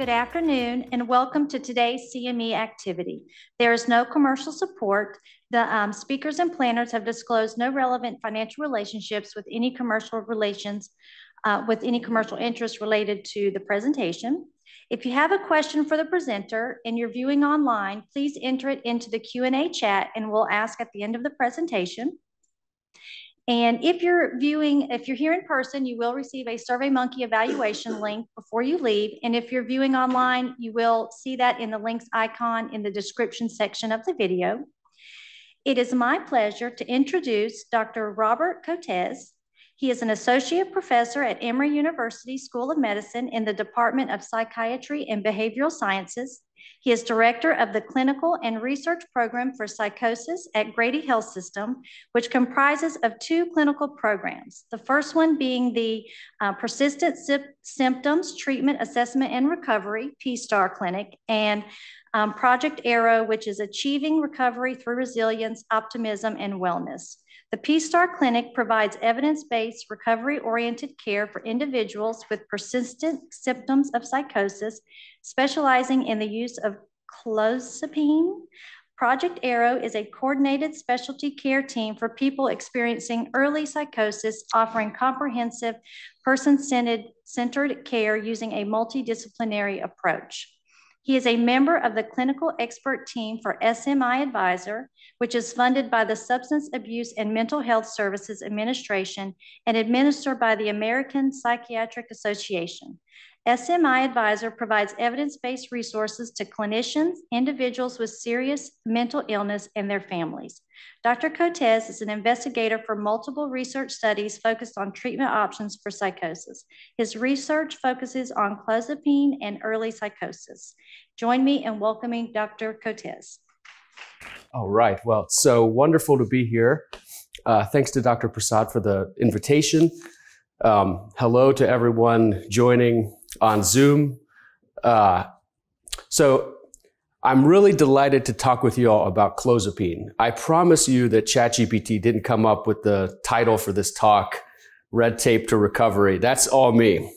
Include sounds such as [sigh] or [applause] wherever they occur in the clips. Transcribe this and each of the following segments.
Good afternoon and welcome to today's CME activity. There is no commercial support. The um, speakers and planners have disclosed no relevant financial relationships with any commercial relations, uh, with any commercial interest related to the presentation. If you have a question for the presenter and you're viewing online, please enter it into the Q&A chat and we'll ask at the end of the presentation. And if you're viewing, if you're here in person, you will receive a SurveyMonkey evaluation link before you leave. And if you're viewing online, you will see that in the links icon in the description section of the video. It is my pleasure to introduce Dr. Robert Cotes. He is an associate professor at Emory University School of Medicine in the Department of Psychiatry and Behavioral Sciences. He is director of the Clinical and Research Program for Psychosis at Grady Health System, which comprises of two clinical programs. The first one being the uh, Persistent Symptoms Treatment Assessment and Recovery, P-STAR Clinic, and um, Project Arrow, which is Achieving Recovery Through Resilience, Optimism, and Wellness. The P-STAR Clinic provides evidence-based recovery-oriented care for individuals with persistent symptoms of psychosis, specializing in the use of clozapine. Project Arrow is a coordinated specialty care team for people experiencing early psychosis, offering comprehensive person-centered care using a multidisciplinary approach. He is a member of the clinical expert team for SMI Advisor, which is funded by the Substance Abuse and Mental Health Services Administration and administered by the American Psychiatric Association. SMI Advisor provides evidence-based resources to clinicians, individuals with serious mental illness, and their families. Dr. Cotes is an investigator for multiple research studies focused on treatment options for psychosis. His research focuses on clozapine and early psychosis. Join me in welcoming Dr. Cotes. All right. Well, so wonderful to be here. Uh, thanks to Dr. Prasad for the invitation. Um, hello to everyone joining on Zoom. Uh, so I'm really delighted to talk with you all about clozapine. I promise you that ChatGPT didn't come up with the title for this talk, Red Tape to Recovery. That's all me.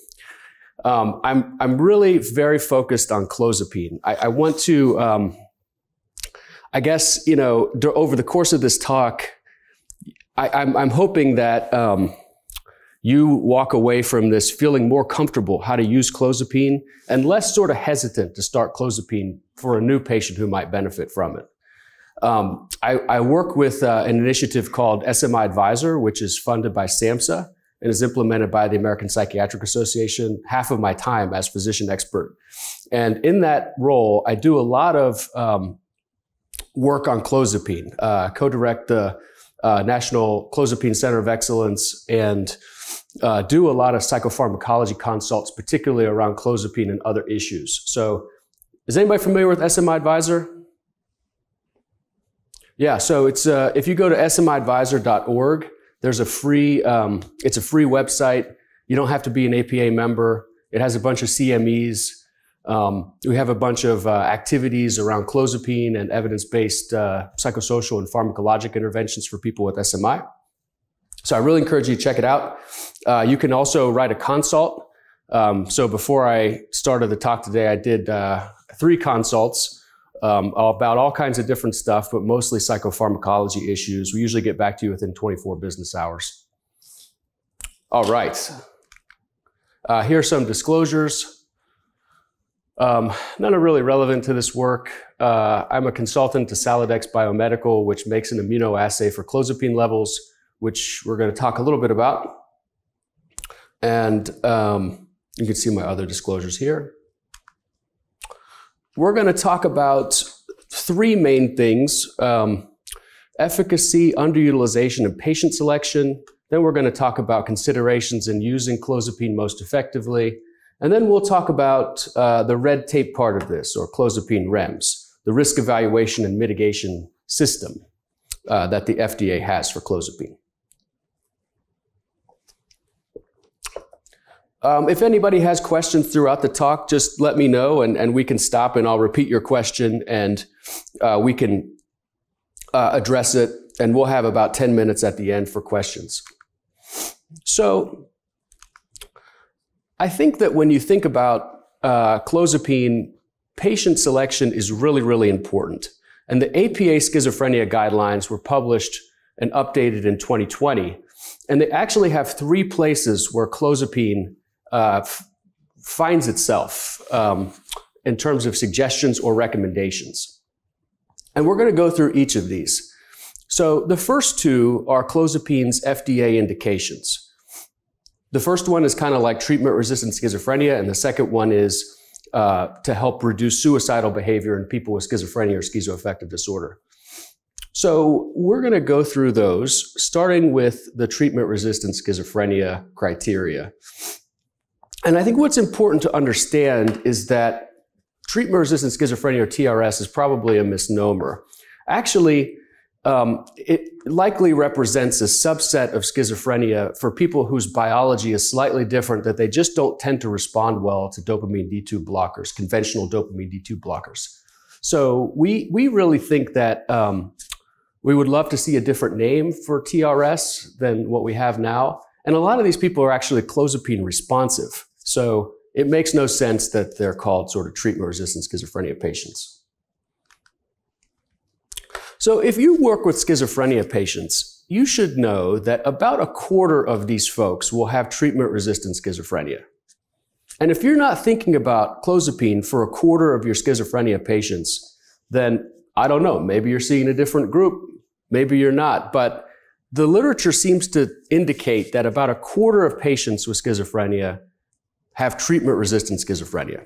Um, I'm, I'm really very focused on clozapine. I, I want to, um, I guess, you know, over the course of this talk, I, am I'm, I'm hoping that um, you walk away from this feeling more comfortable how to use clozapine and less sort of hesitant to start clozapine for a new patient who might benefit from it. Um, I, I, work with uh, an initiative called SMI Advisor, which is funded by SAMHSA and is implemented by the American Psychiatric Association. Half of my time as physician expert, and in that role, I do a lot of um, work on clozapine, uh, co-direct the uh, National Clozapine Center of Excellence, and uh, do a lot of psychopharmacology consults, particularly around clozapine and other issues. So, is anybody familiar with SMI Advisor? Yeah, so it's uh, if you go to smiadvisor.org, there's a free um, it's a free website. You don't have to be an APA member. It has a bunch of CMEs. Um, we have a bunch of uh, activities around clozapine and evidence-based uh, psychosocial and pharmacologic interventions for people with SMI. So I really encourage you to check it out. Uh, you can also write a consult. Um, so before I started the talk today, I did uh, three consults um, about all kinds of different stuff, but mostly psychopharmacology issues. We usually get back to you within 24 business hours. All right. Uh, here are some disclosures. Um, none are really relevant to this work. Uh, I'm a consultant to Saladax Biomedical, which makes an immunoassay for clozapine levels which we're going to talk a little bit about. And um, you can see my other disclosures here. We're going to talk about three main things um, efficacy, underutilization, and patient selection. Then we're going to talk about considerations in using clozapine most effectively. And then we'll talk about uh, the red tape part of this, or clozapine REMS, the risk evaluation and mitigation system uh, that the FDA has for clozapine. Um, if anybody has questions throughout the talk, just let me know and, and we can stop and I'll repeat your question and uh, we can uh, address it. And we'll have about 10 minutes at the end for questions. So I think that when you think about uh, clozapine, patient selection is really, really important. And the APA schizophrenia guidelines were published and updated in 2020. And they actually have three places where clozapine uh, f- finds itself um, in terms of suggestions or recommendations. And we're going to go through each of these. So the first two are clozapine's FDA indications. The first one is kind of like treatment resistant schizophrenia, and the second one is uh, to help reduce suicidal behavior in people with schizophrenia or schizoaffective disorder. So we're going to go through those, starting with the treatment resistant schizophrenia criteria. And I think what's important to understand is that treatment resistant schizophrenia or TRS is probably a misnomer. Actually, um, it likely represents a subset of schizophrenia for people whose biology is slightly different, that they just don't tend to respond well to dopamine D2 blockers, conventional dopamine D2 blockers. So we, we really think that um, we would love to see a different name for TRS than what we have now. And a lot of these people are actually clozapine responsive. So it makes no sense that they're called sort of treatment resistant schizophrenia patients. So if you work with schizophrenia patients, you should know that about a quarter of these folks will have treatment resistant schizophrenia. And if you're not thinking about clozapine for a quarter of your schizophrenia patients, then I don't know, maybe you're seeing a different group, maybe you're not. But the literature seems to indicate that about a quarter of patients with schizophrenia have treatment resistant schizophrenia.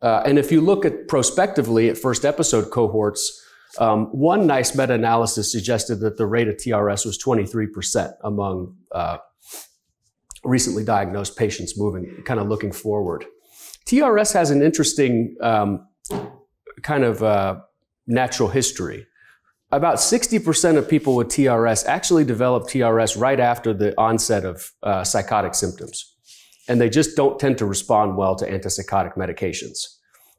Uh, and if you look at prospectively at first episode cohorts, um, one nice meta-analysis suggested that the rate of TRS was 23% among uh, recently diagnosed patients moving, kind of looking forward. TRS has an interesting um, kind of uh, natural history. About 60% of people with TRS actually develop TRS right after the onset of uh, psychotic symptoms. And they just don't tend to respond well to antipsychotic medications.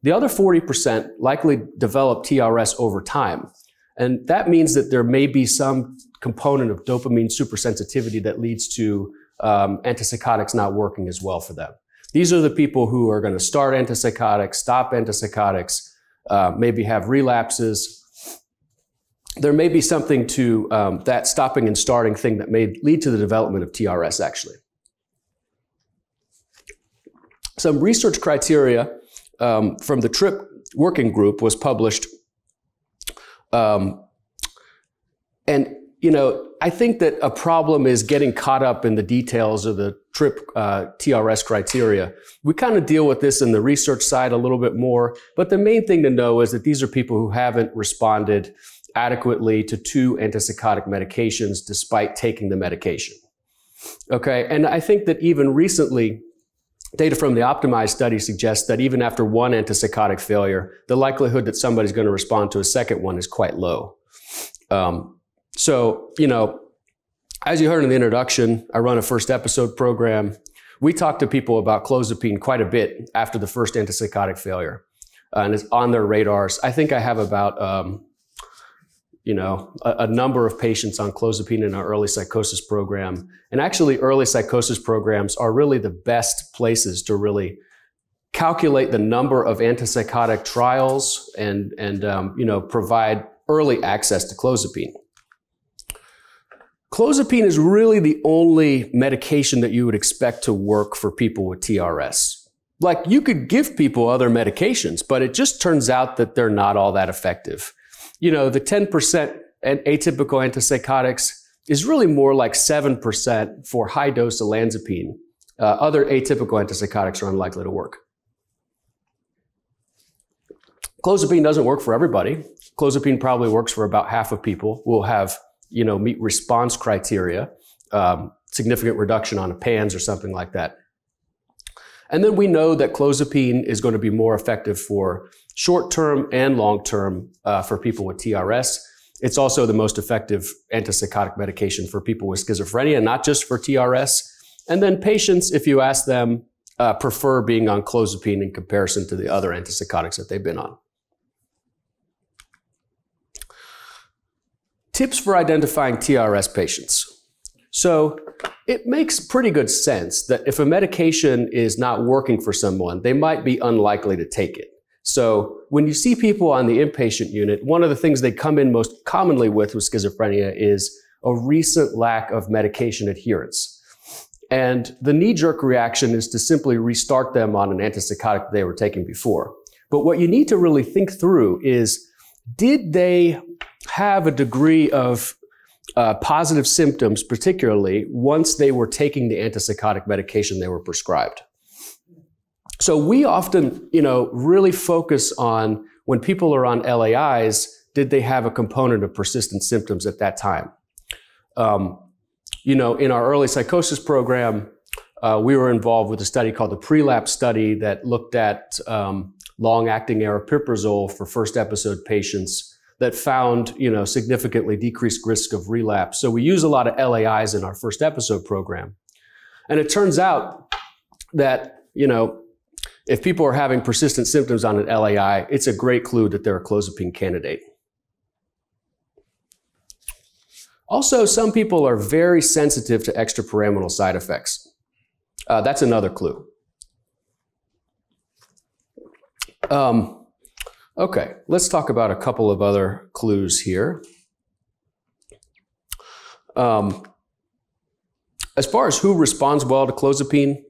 The other 40% likely develop TRS over time. And that means that there may be some component of dopamine supersensitivity that leads to um, antipsychotics not working as well for them. These are the people who are going to start antipsychotics, stop antipsychotics, uh, maybe have relapses. There may be something to um, that stopping and starting thing that may lead to the development of TRS actually. Some research criteria um, from the TRRIP working group was published. Um, and, you know, I think that a problem is getting caught up in the details of the TRRIP uh, TRS criteria. We kind of deal with this in the research side a little bit more, but the main thing to know is that these are people who haven't responded adequately to two antipsychotic medications despite taking the medication. Okay, and I think that even recently, Data from the optimized study suggests that even after one antipsychotic failure, the likelihood that somebody's going to respond to a second one is quite low. Um, so, you know, as you heard in the introduction, I run a first episode program. We talk to people about clozapine quite a bit after the first antipsychotic failure, uh, and it's on their radars. I think I have about um, you know, a, a, number of patients on clozapine in our early psychosis program. And actually, early psychosis programs are really the best places to really calculate the number of antipsychotic trials and, and um, you know, provide early access to clozapine. Clozapine is really the only medication that you would expect to work for people with TRS. Like you could give people other medications, but it just turns out that they're not all that effective you know, the 10% atypical antipsychotics is really more like 7% for high dose olanzapine. Uh, other atypical antipsychotics are unlikely to work. Clozapine doesn't work for everybody. Clozapine probably works for about half of people will have, you know, meet response criteria, um, significant reduction on a PANSS or something like that. And then we know that clozapine is going to be more effective for short term and long term uh, for people with TRS. It's also the most effective antipsychotic medication for people with schizophrenia, not just for TRS. And then patients, if you ask them, uh, prefer being on clozapine in comparison to the other antipsychotics that they've been on. Tips for identifying TRS patients. So it makes pretty good sense that if a medication is not working for someone, they might be unlikely to take it. So when you see people on the inpatient unit, one of the things they come in most commonly with with schizophrenia is a recent lack of medication adherence. And the knee jerk reaction is to simply restart them on an antipsychotic they were taking before. But what you need to really think through is did they have a degree of uh, positive symptoms, particularly once they were taking the antipsychotic medication they were prescribed? So we often, you know, really focus on when people are on LAIs, did they have a component of persistent symptoms at that time? Um, you know, in our early psychosis program, uh, we were involved with a study called the Prelapse study that looked at um, long-acting aripiprazole for first episode patients that found, you know, significantly decreased risk of relapse. So we use a lot of LAIs in our first episode program. And it turns out that, you know, if people are having persistent symptoms on an LAI, it's a great clue that they're a clozapine candidate. Also, some people are very sensitive to extrapyramidal side effects. Uh, that's another clue. Um, okay, let's talk about a couple of other clues here. Um, as far as who responds well to clozapine,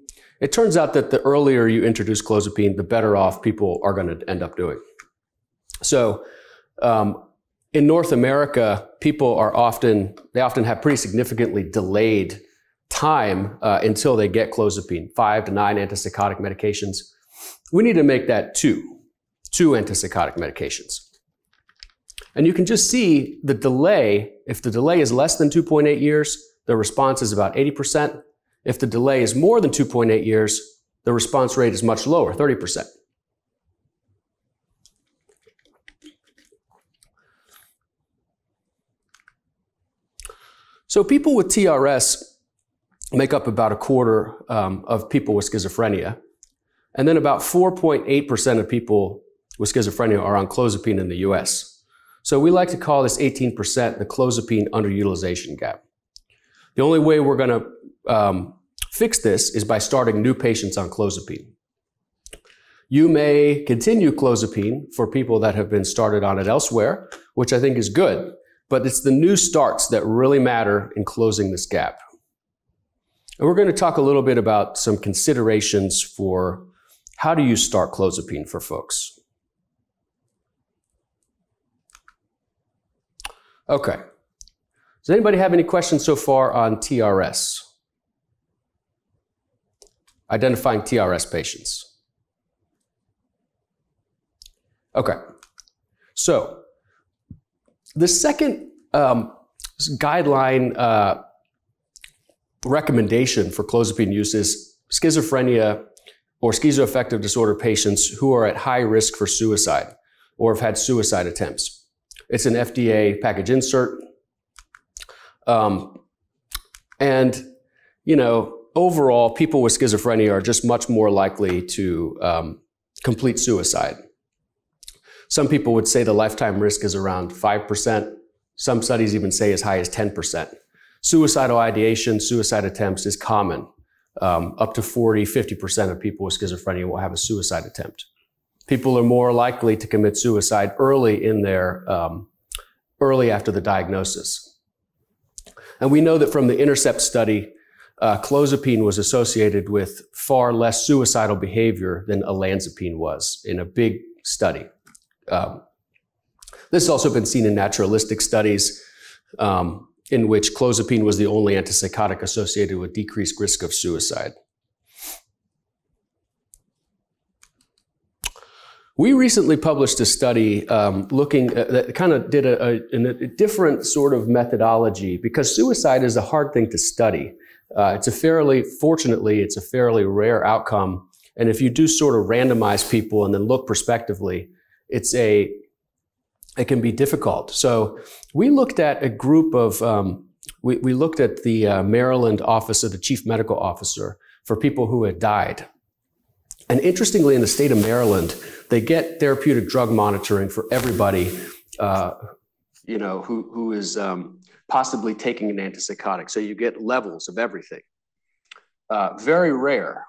it turns out that the earlier you introduce clozapine, the better off people are going to end up doing. So, um, in North America, people are often they often have pretty significantly delayed time uh, until they get clozapine, five to nine antipsychotic medications. We need to make that two, two antipsychotic medications. And you can just see the delay. If the delay is less than 2.8 years, the response is about 80%. If the delay is more than 2.8 years, the response rate is much lower, 30%. So people with TRS make up about a quarter um, of people with schizophrenia. And then about 4.8% of people with schizophrenia are on clozapine in the US. So we like to call this 18% the clozapine underutilization gap. The only way we're going to um, fix this is by starting new patients on clozapine. You may continue clozapine for people that have been started on it elsewhere, which I think is good, but it's the new starts that really matter in closing this gap. And we're going to talk a little bit about some considerations for how do you start clozapine for folks. Okay. Does anybody have any questions so far on TRS? Identifying TRS patients. Okay. So, the second um, guideline uh, recommendation for clozapine use is schizophrenia or schizoaffective disorder patients who are at high risk for suicide or have had suicide attempts. It's an FDA package insert. Um, and, you know, overall, people with schizophrenia are just much more likely to um, complete suicide. Some people would say the lifetime risk is around 5%. Some studies even say as high as 10%. Suicidal ideation, suicide attempts is common. Um, up to 40, 50% of people with schizophrenia will have a suicide attempt. People are more likely to commit suicide early in their, um, early after the diagnosis. And we know that from the InterSePT study, uh, clozapine was associated with far less suicidal behavior than olanzapine was in a big study. Um, this has also been seen in naturalistic studies um, in which clozapine was the only antipsychotic associated with decreased risk of suicide. We recently published a study um, looking at, that kind of did a, a, a, different sort of methodology because suicide is a hard thing to study. Uh, it's a fairly, fortunately, it's a fairly rare outcome. And if you do sort of randomize people and then look prospectively, it's a, it can be difficult. So we looked at a group of, um, we, we looked at the uh, Maryland office of the chief medical officer for people who had died. And interestingly, in the state of Maryland, they get therapeutic drug monitoring for everybody, uh, you know, who, who is um, possibly taking an antipsychotic. So you get levels of everything. Uh, very rare.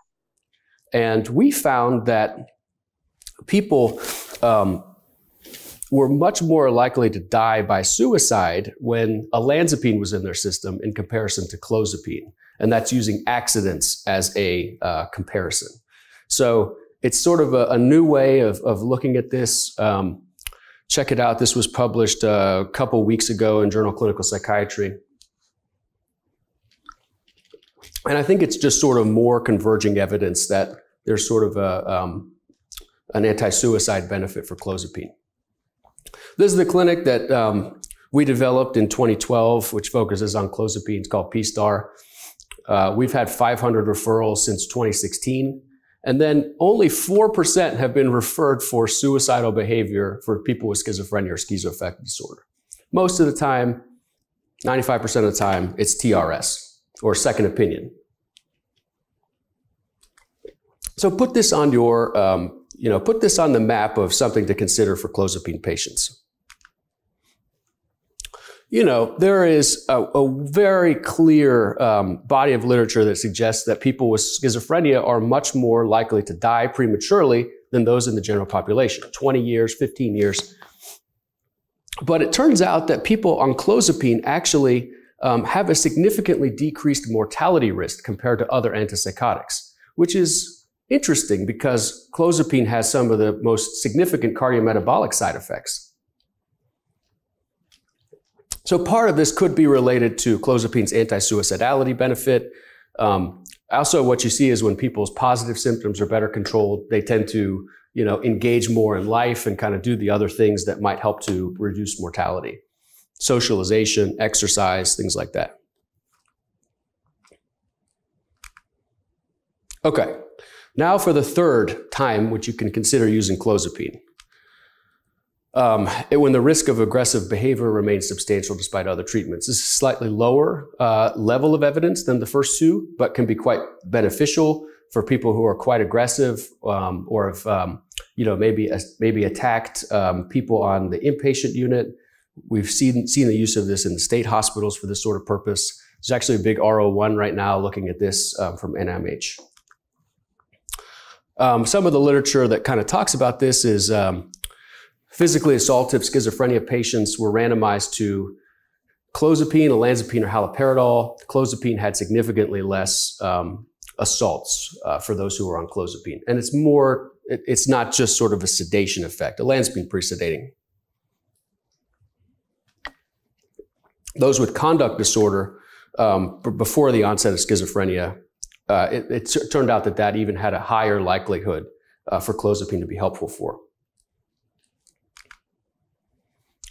And we found that people um, were much more likely to die by suicide when olanzapine was in their system in comparison to clozapine. And that's using accidents as a uh, comparison. So it's sort of a, a new way of, of, looking at this. Um, check it out. This was published a couple weeks ago in Journal Clinical Psychiatry. And I think it's just sort of more converging evidence that there's sort of a, um, an anti-suicide benefit for clozapine. This is the clinic that um, we developed in 2012, which focuses on clozapine. It's called P-STAR. Uh, we've had 500 referrals since 2016. And then only 4% have been referred for suicidal behavior for people with schizophrenia or schizoaffective disorder. Most of the time, 95% of the time, it's TRS or second opinion. So put this on your, um, you know, put this on the map of something to consider for clozapine patients you know, there is a, a very clear um, body of literature that suggests that people with schizophrenia are much more likely to die prematurely than those in the general population 20 years, 15 years. But it turns out that people on clozapine actually um, have a significantly decreased mortality risk compared to other antipsychotics, which is interesting because clozapine has some of the most significant cardiometabolic side effects. So part of this could be related to clozapine's anti-suicidality benefit. Um, also, what you see is when people's positive symptoms are better controlled, they tend to, you know, engage more in life and kind of do the other things that might help to reduce mortality. Socialization, exercise, things like that. Okay, now for the third time, which you can consider using clozapine um, when the risk of aggressive behavior remains substantial despite other treatments. This is slightly lower uh, level of evidence than the first two, but can be quite beneficial for people who are quite aggressive um, or have, um, you know, maybe maybe attacked um, people on the inpatient unit. We've seen seen the use of this in state hospitals for this sort of purpose. There's actually a big R01 right now looking at this um, from NIMH. Um, some of the literature that kind of talks about this is um, physically assaultive schizophrenia patients were randomized to clozapine, olanzapine, or haloperidol. Clozapine had significantly less um, assaults uh, for those who were on clozapine. And it's more, it, it's not just sort of a sedation effect. Olanzapine pre-sedating. Those with conduct disorder um, before the onset of schizophrenia, uh, it, it, turned out that that even had a higher likelihood uh, for clozapine to be helpful for.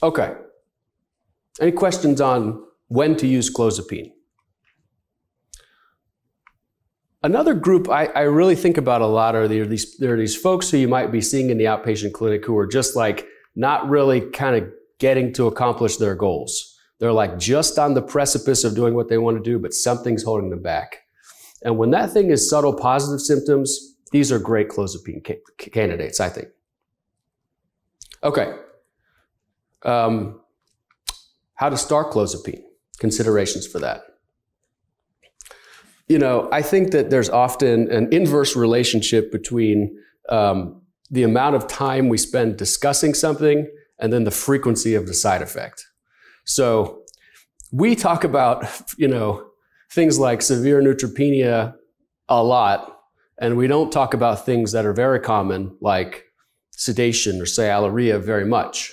Okay. Any questions on when to use clozapine? Another group I, I, really think about a lot are there, these, there are these folks who you might be seeing in the outpatient clinic who are just like not really kind of getting to accomplish their goals. They're like just on the precipice of doing what they want to do, but something's holding them back. And when that thing is subtle positive symptoms, these are great clozapine ca- candidates, I think. Okay, um, how to start clozapine, considerations for that. You know, I think that there's often an inverse relationship between um, the amount of time we spend discussing something and then the frequency of the side effect. So we talk about, you know, things like severe neutropenia a lot, and we don't talk about things that are very common like sedation or sialorrhea very much.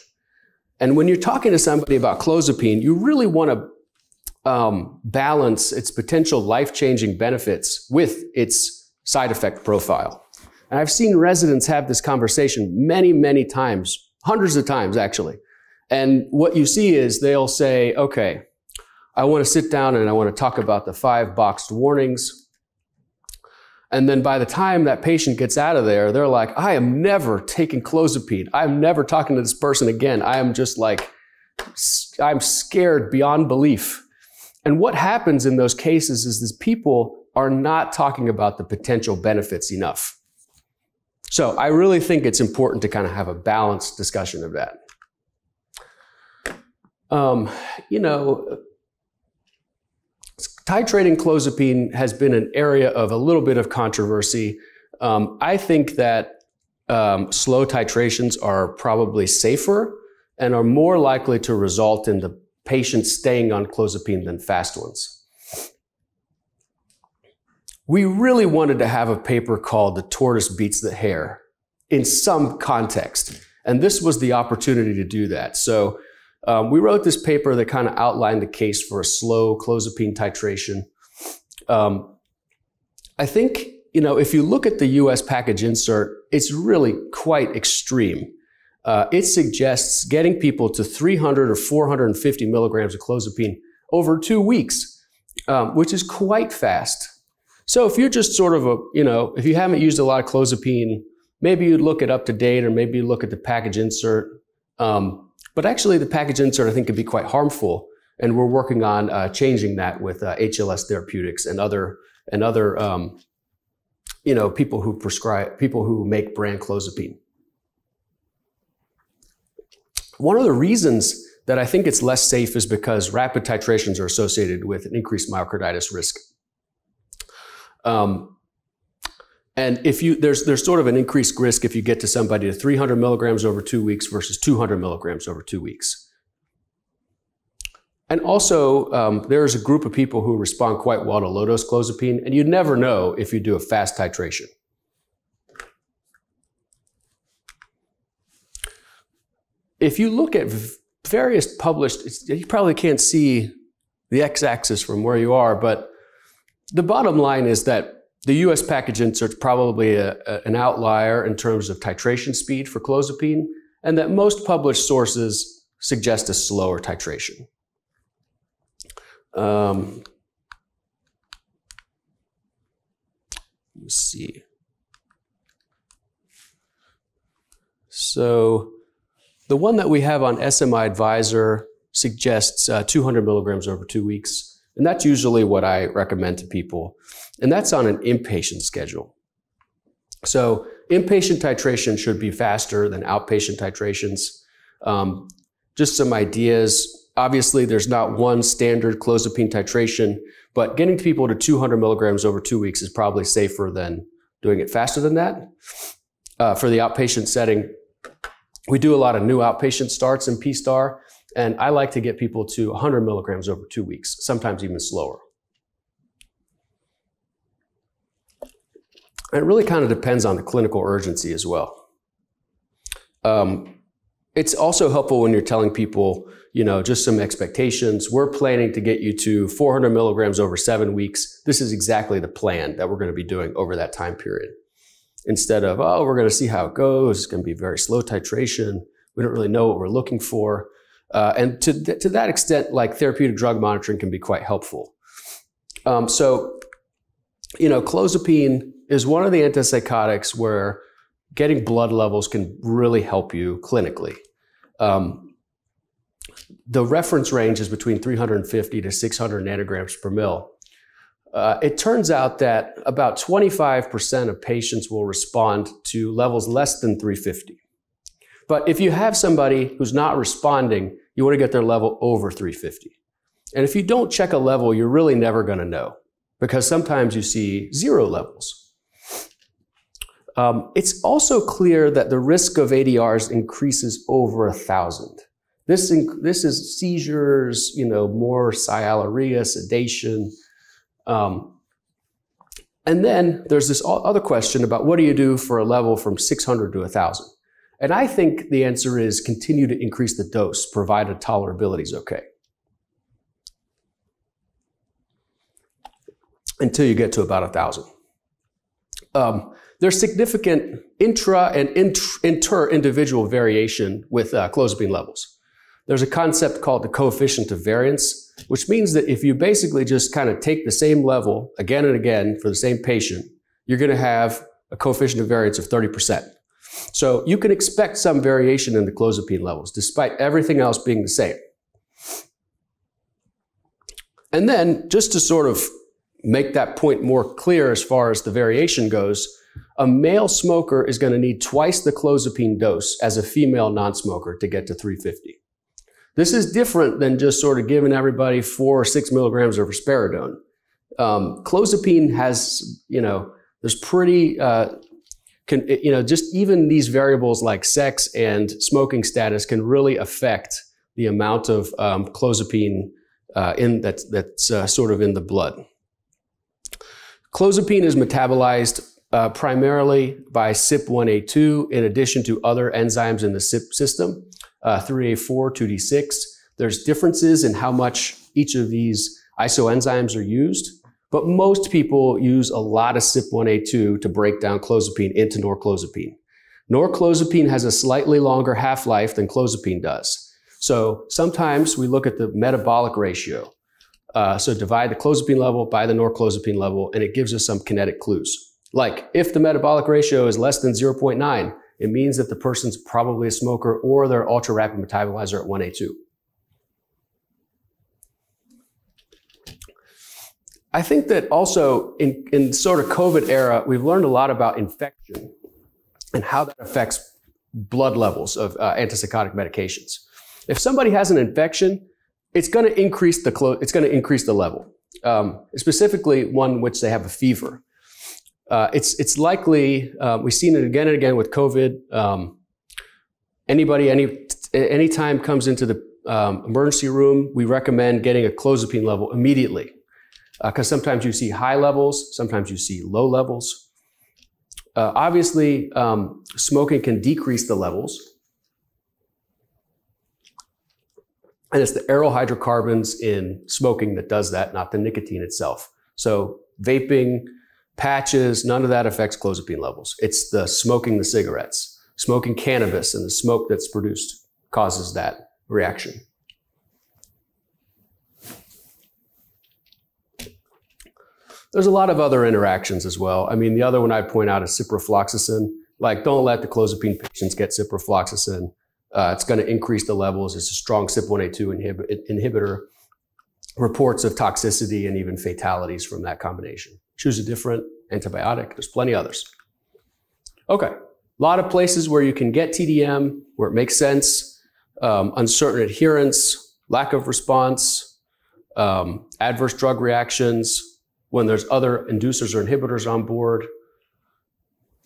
And when you're talking to somebody about clozapine, you really want to um, balance its potential life-changing benefits with its side effect profile. And I've seen residents have this conversation many, many times, hundreds of times actually. And what you see is they'll say, okay, I want to sit down and I want to talk about the five boxed warnings. And then by the time that patient gets out of there, they're like, I am never taking clozapine. I'm never talking to this person again. I am just like, I'm scared beyond belief. And what happens in those cases is that people are not talking about the potential benefits enough. So I really think it's important to kind of have a balanced discussion of that. Um, you know, titrating clozapine has been an area of a little bit of controversy. Um, I think that um, slow titrations are probably safer and are more likely to result in the patient staying on clozapine than fast ones. We really wanted to have a paper called The Tortoise Beats the Hare in some context. And this was the opportunity to do that. So um, we wrote this paper that kind of outlined the case for a slow clozapine titration. Um, I think, you know, if you look at the US package insert, it's really quite extreme. Uh, it suggests getting people to 300 or 450 milligrams of clozapine over two weeks, um, which is quite fast. So if you're just sort of a, you know, if you haven't used a lot of clozapine, maybe you'd look it up to date or maybe you look at the package insert. Um, but actually, the package insert, I think, can be quite harmful. And we're working on uh, changing that with uh, HLS Therapeutics and other, and other um, you know, people who prescribe, people who make brand clozapine. One of the reasons that I think it's less safe is because rapid titrations are associated with an increased myocarditis risk. Um, and if you there's there's sort of an increased risk if you get to somebody to 300 milligrams over two weeks versus 200 milligrams over two weeks. And also, um, there's a group of people who respond quite well to low dose clozapine, and you never know if you do a fast titration. If you look at various published, you probably can't see the x axis from where you are, but the bottom line is that the US package insert is probably a, a, an outlier in terms of titration speed for clozapine, and that most published sources suggest a slower titration. Um, let's see. So the one that we have on SMI Advisor suggests uh, 200 milligrams over two weeks. And that's usually what I recommend to people. And that's on an inpatient schedule. So inpatient titration should be faster than outpatient titrations. Um, just some ideas. Obviously, there's not one standard clozapine titration, but getting people to 200 milligrams over two weeks is probably safer than doing it faster than that. Uh, for the outpatient setting, we do a lot of new outpatient starts in P-STAR, and I like to get people to 100 milligrams over two weeks, sometimes even slower. And it really kind of depends on the clinical urgency as well. Um, it's also helpful when you're telling people, you know, just some expectations. We're planning to get you to 400 milligrams over seven weeks. This is exactly the plan that we're going to be doing over that time period. Instead of, oh, we're going to see how it goes. It's going to be very slow titration. We don't really know what we're looking for. Uh, and to, th- to that extent, like therapeutic drug monitoring can be quite helpful. Um, so, you know, clozapine is one of the antipsychotics where getting blood levels can really help you clinically. Um, the reference range is between 350 to 600 nanograms per mil. Uh, it turns out that about 25% of patients will respond to levels less than 350. But if you have somebody who's not responding, you want to get their level over 350. And if you don't check a level, you're really never going to know because sometimes you see zero levels. Um, it's also clear that the risk of ADRs increases over a thousand. This, inc- this is seizures, you know, more sialorrhea, sedation. Um, and then there's this other question about what do you do for a level from 600 to 1,000? And I think the answer is continue to increase the dose, provided tolerability is okay. Until you get to about a 1,000. Um, there's significant intra and inter-individual variation with uh, clozapine levels. There's a concept called the coefficient of variance, which means that if you basically just kind of take the same level again and again for the same patient, you're going to have a coefficient of variance of 30%. So you can expect some variation in the clozapine levels, despite everything else being the same. And then, just to sort of make that point more clear as far as the variation goes, a male smoker is going to need twice the clozapine dose as a female non-smoker to get to 350. This is different than just sort of giving everybody four or six milligrams of risperidone. um, clozapine has, you know, there's pretty, uh, can, you know, just even these variables like sex and smoking status can really affect the amount of um, clozapine uh, in that, that's uh, sort of in the blood. Clozapine is metabolized uh, primarily by CYP1A2 in addition to other enzymes in the CYP system, uh, 3A4, 2D6. There's differences in how much each of these isoenzymes are used, but most people use a lot of CYP1A2 to break down clozapine into norclozapine. Norclozapine has a slightly longer half-life than clozapine does. So sometimes we look at the metabolic ratio. Uh, so divide the clozapine level by the norclozapine level, and it gives us some kinetic clues. Like if the metabolic ratio is less than 0.9, it means that the person's probably a smoker or they're ultra rapid metabolizer at 1A2. I think that also in, in sort of COVID era, we've learned a lot about infection and how that affects blood levels of uh, antipsychotic medications. If somebody has an infection, it's going to increase the clo- it's going to increase the level. Um, specifically, one which they have a fever. Uh, it's it's likely uh, we've seen it again and again with COVID. Um, anybody any anytime comes into the um, emergency room, we recommend getting a clozapine level immediately because uh, sometimes you see high levels, sometimes you see low levels. Uh, obviously, um, smoking can decrease the levels. And it's the aryl hydrocarbons in smoking that does that, not the nicotine itself. So vaping, patches, none of that affects clozapine levels. It's the smoking the cigarettes, smoking cannabis and the smoke that's produced causes that reaction. There's a lot of other interactions as well. I mean, the other one I'd point out is ciprofloxacin. Like, don't let the clozapine patients get ciprofloxacin. Uh, it's going to increase the levels. It's a strong CYP1A2 inhib- inhibitor. Reports of toxicity and even fatalities from that combination. Choose a different antibiotic. There's plenty others. Okay. A lot of places where you can get TDM, where it makes sense, um, uncertain adherence, lack of response, um, adverse drug reactions, when there's other inducers or inhibitors on board,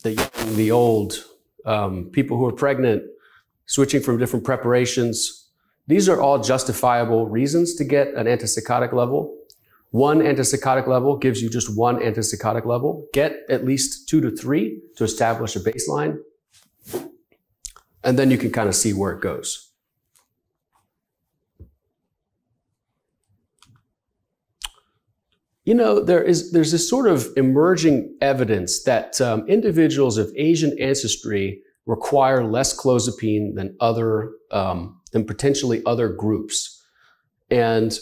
the young, the old, um, people who are pregnant, switching from different preparations. These are all justifiable reasons to get an antipsychotic level. One antipsychotic level gives you just one antipsychotic level. Get at least two to three to establish a baseline. And then you can kind of see where it goes. You know, there is there's this sort of emerging evidence that um, individuals of Asian ancestry require less clozapine than other um, than potentially other groups. And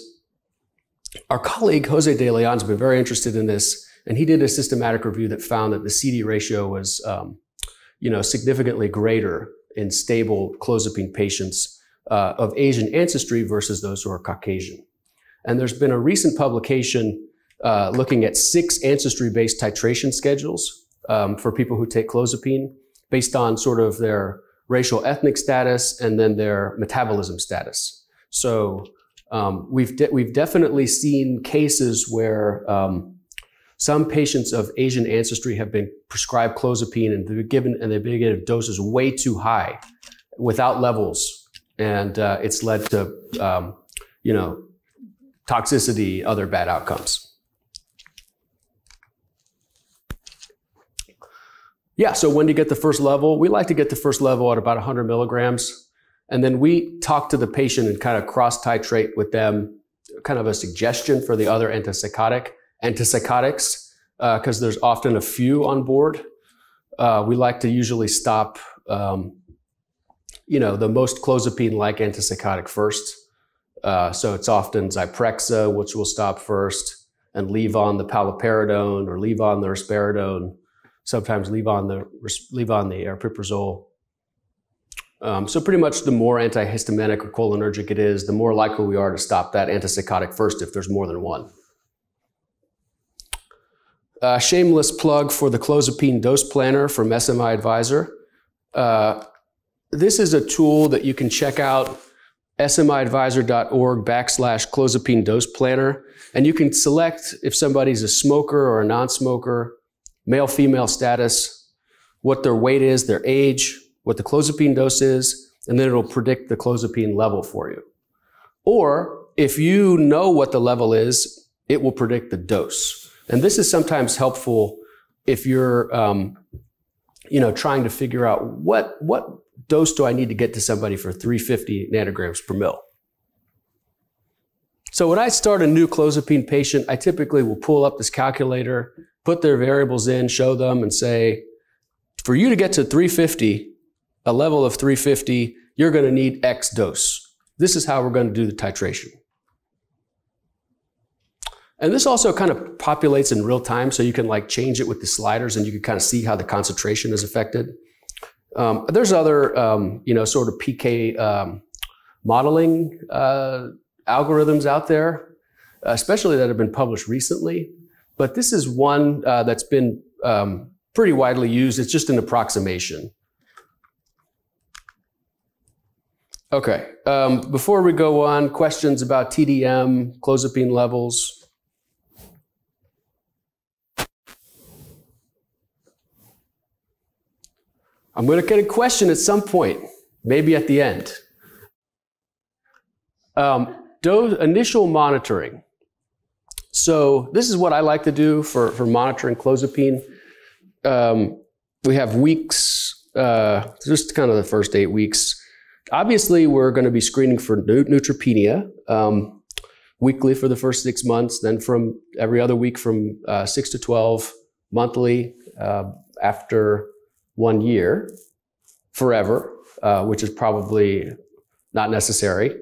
our colleague Jose De Leon has been very interested in this, and he did a systematic review that found that the CD ratio was, um, you know, significantly greater in stable clozapine patients uh, of Asian ancestry versus those who are Caucasian. And there's been a recent publication uh, looking at six ancestry-based titration schedules um, for people who take clozapine based on sort of their racial ethnic status and then their metabolism status. So um, we've de- we've definitely seen cases where um, some patients of Asian ancestry have been prescribed clozapine and they've given and they've been given doses way too high without levels, and uh, it's led to um, you know toxicity, other bad outcomes. Yeah, so when do you get the first level? We like to get the first level at about 100 milligrams. And then we talk to the patient and kind of cross titrate with them, kind of a suggestion for the other antipsychotic, antipsychotics, because uh, there's often a few on board. Uh, we like to usually stop, um, you know, the most clozapine-like antipsychotic first. Uh, so it's often Zyprexa, which we'll stop first, and leave on the paliperidone or leave on the risperidone sometimes leave on the leave on the aripiprazole. Um, so pretty much the more antihistaminic or cholinergic it is, the more likely we are to stop that antipsychotic first if there's more than one. Uh, shameless plug for the clozapine dose planner from SMI Advisor. Uh, this is a tool that you can check out smiadvisor.org backslash clozapine dose planner. And you can select if somebody's a smoker or a non-smoker, male, female status, what their weight is, their age, what the clozapine dose is, and then it'll predict the clozapine level for you. Or if you know what the level is, it will predict the dose. And this is sometimes helpful if you're, um, you know, trying to figure out what, what dose do I need to get to somebody for 350 nanograms per mil. So when I start a new clozapine patient, I typically will pull up this calculator, put their variables in, show them and say, for you to get to 350, a level of 350, you're going to need X dose. This is how we're going to do the titration. And this also kind of populates in real time, so you can like change it with the sliders and you can kind of see how the concentration is affected. Um, there's other, um, you know, sort of PK um, modeling uh, algorithms out there, especially that have been published recently. But this is one uh, that's been um, pretty widely used. It's just an approximation. Okay. Um, before we go on, questions about TDM, clozapine levels. I'm going to get a question at some point, maybe at the end. Um, dose, initial monitoring. So this is what I like to do for, for monitoring clozapine. Um, we have weeks, uh, just kind of the first eight weeks. Obviously, we're going to be screening for neutropenia um, weekly for the first six months, then from every other week from uh, six to 12 monthly uh, after one year forever, uh, which is probably not necessary.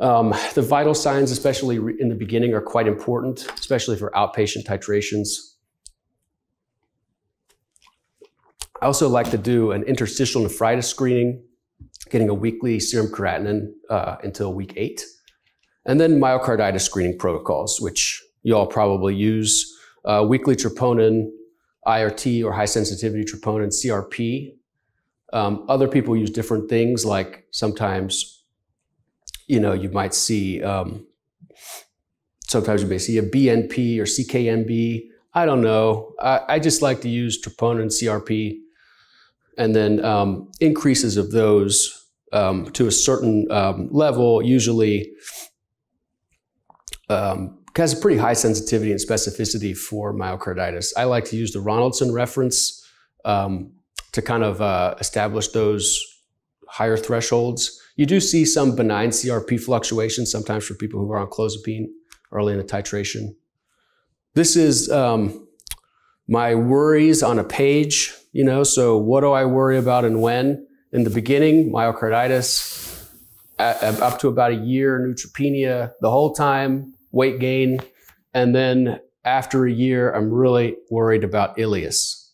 Um, the vital signs, especially in the beginning, are quite important, especially for outpatient titrations. I also like to do an interstitial nephritis screening, getting a weekly serum creatinine uh, until week eight, and then myocarditis screening protocols, which you all probably use. Uh, weekly troponin IRT or high sensitivity troponin, CRP. Um, other people use different things, like sometimes, you know, you might see, um, sometimes you may see a BNP or CKMB. I don't know. I, I just like to use troponin, CRP, and then um, increases of those um, to a certain um, level, usually um, has a pretty high sensitivity and specificity for myocarditis. I like to use the Ronaldson reference um, to kind of uh, establish those higher thresholds. You do see some benign CRP fluctuations sometimes for people who are on clozapine early in the titration. This is um, my worries on a page, you know, so what do I worry about and when? In the beginning, myocarditis, up to about a year, neutropenia the whole time, weight gain. And then after a year, I'm really worried about ileus.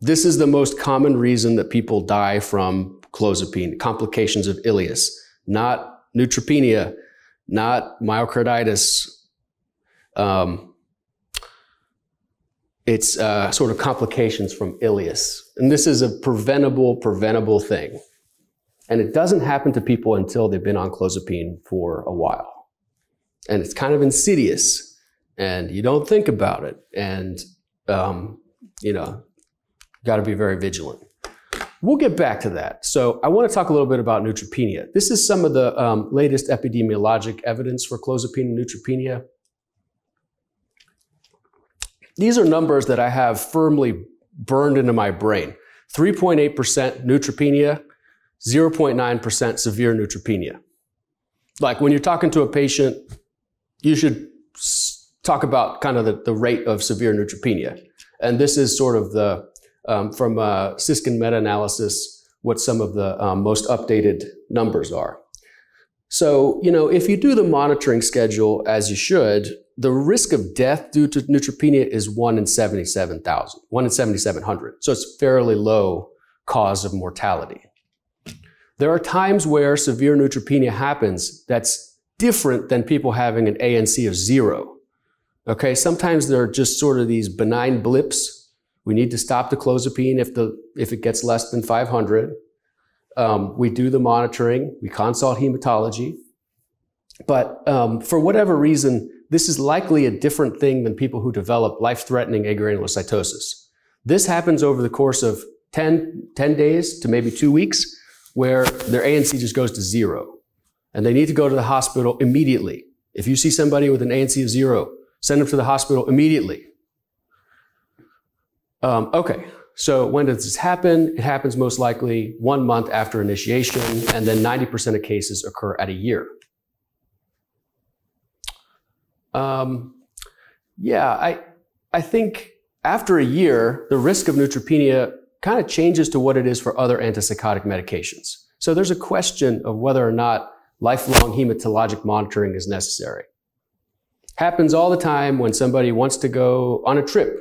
This is the most common reason that people die from clozapine, complications of ileus, not neutropenia, not myocarditis. Um, it's uh, sort of complications from ileus. And this is a preventable, preventable thing. And it doesn't happen to people until they've been on clozapine for a while and it's kind of insidious and you don't think about it and um, you know got to be very vigilant we'll get back to that. So i want to talk a little bit about neutropenia. This is some of the um, latest epidemiologic evidence for clozapine and neutropenia. These are numbers that i have firmly burned into my brain. 3.8% neutropenia 0.9% severe neutropenia. Like when you're talking to a patient you should talk about kind of the, the rate of severe neutropenia. And this is sort of the, um, from a Siskin meta-analysis, what some of the um, most updated numbers are. So, you know, if you do the monitoring schedule as you should, the risk of death due to neutropenia is 1 in 77,000, 1 in 7,700. So it's fairly low cause of mortality. There are times where severe neutropenia happens that's different than people having an ANC of zero. Okay, sometimes there are just sort of these benign blips. We need to stop the clozapine if the if it gets less than 500. Um, we do the monitoring, we consult hematology, but um, for whatever reason, this is likely a different thing than people who develop life-threatening agranulocytosis. This happens over the course of 10, 10 days to maybe two weeks, where their ANC just goes to zero. And they need to go to the hospital immediately. If you see somebody with an ANC of zero, send them to the hospital immediately. Um, okay, so when does this happen? It happens most likely one month after initiation, and then 90% of cases occur at a year. Um, yeah, I, I think after a year, the risk of neutropenia kind of changes to what it is for other antipsychotic medications. So there's a question of whether or not lifelong hematologic monitoring is necessary. Happens all the time when somebody wants to go on a trip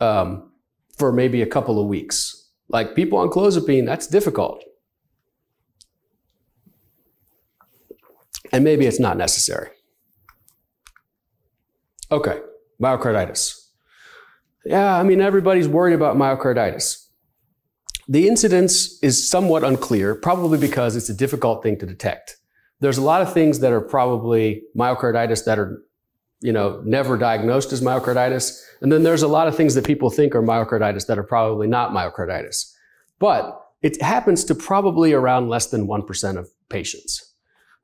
um, for maybe a couple of weeks. Like people on clozapine, that's difficult. And maybe it's not necessary. Okay, myocarditis. Yeah, I mean, everybody's worried about myocarditis. The incidence is somewhat unclear, probably because it's a difficult thing to detect. There's a lot of things that are probably myocarditis that are, you know, never diagnosed as myocarditis. And then there's a lot of things that people think are myocarditis that are probably not myocarditis. But it happens to probably around less than 1% of patients.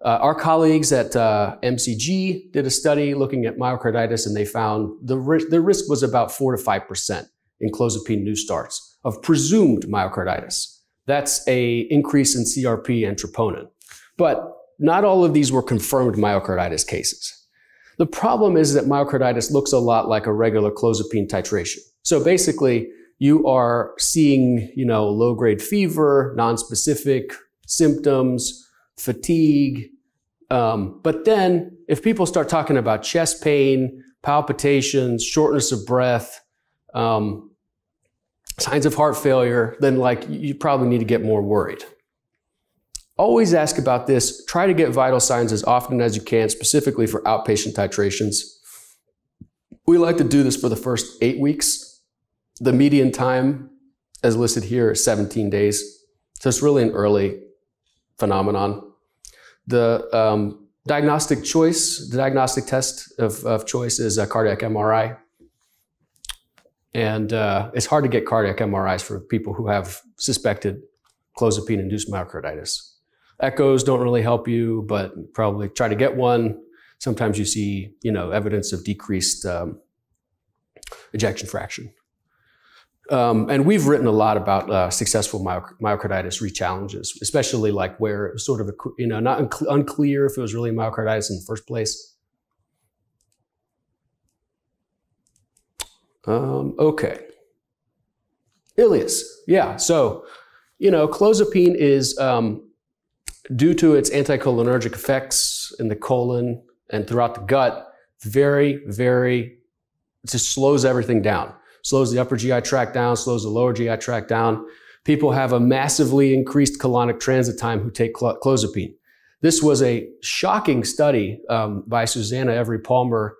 Uh, our colleagues at uh, MCG did a study looking at myocarditis, and they found the, ri- the risk was about 4 to 5% in clozapine new starts of presumed myocarditis. That's a increase in CRP and troponin. But not all of these were confirmed myocarditis cases. The problem is that myocarditis looks a lot like a regular clozapine titration. So basically, you are seeing, you know, low-grade fever, nonspecific symptoms, fatigue. Um, but then if people start talking about chest pain, palpitations, shortness of breath, um, signs of heart failure, then like you probably need to get more worried. Always ask about this. Try to get vital signs as often as you can, specifically for outpatient titrations. We like to do this for the first eight weeks. The median time, as listed here, is 17 days. So it's really an early phenomenon. The um, diagnostic choice, the diagnostic test of, of choice is a cardiac MRI. And uh, it's hard to get cardiac MRIs for people who have suspected clozapine induced myocarditis. Echoes don't really help you, but probably try to get one. Sometimes you see, you know, evidence of decreased um, ejection fraction. Um, and we've written a lot about uh, successful myocarditis rechallenges, especially like where it was sort of a, you know, not unc- unclear if it was really myocarditis in the first place. Um, okay. Ileus. Yeah. So, you know, clozapine is um, due to its anticholinergic effects in the colon and throughout the gut, very, very, just slows everything down slows the upper GI tract down, slows the lower GI tract down. People have a massively increased colonic transit time who take clozapine. This was a shocking study um, by Susanna Every Palmer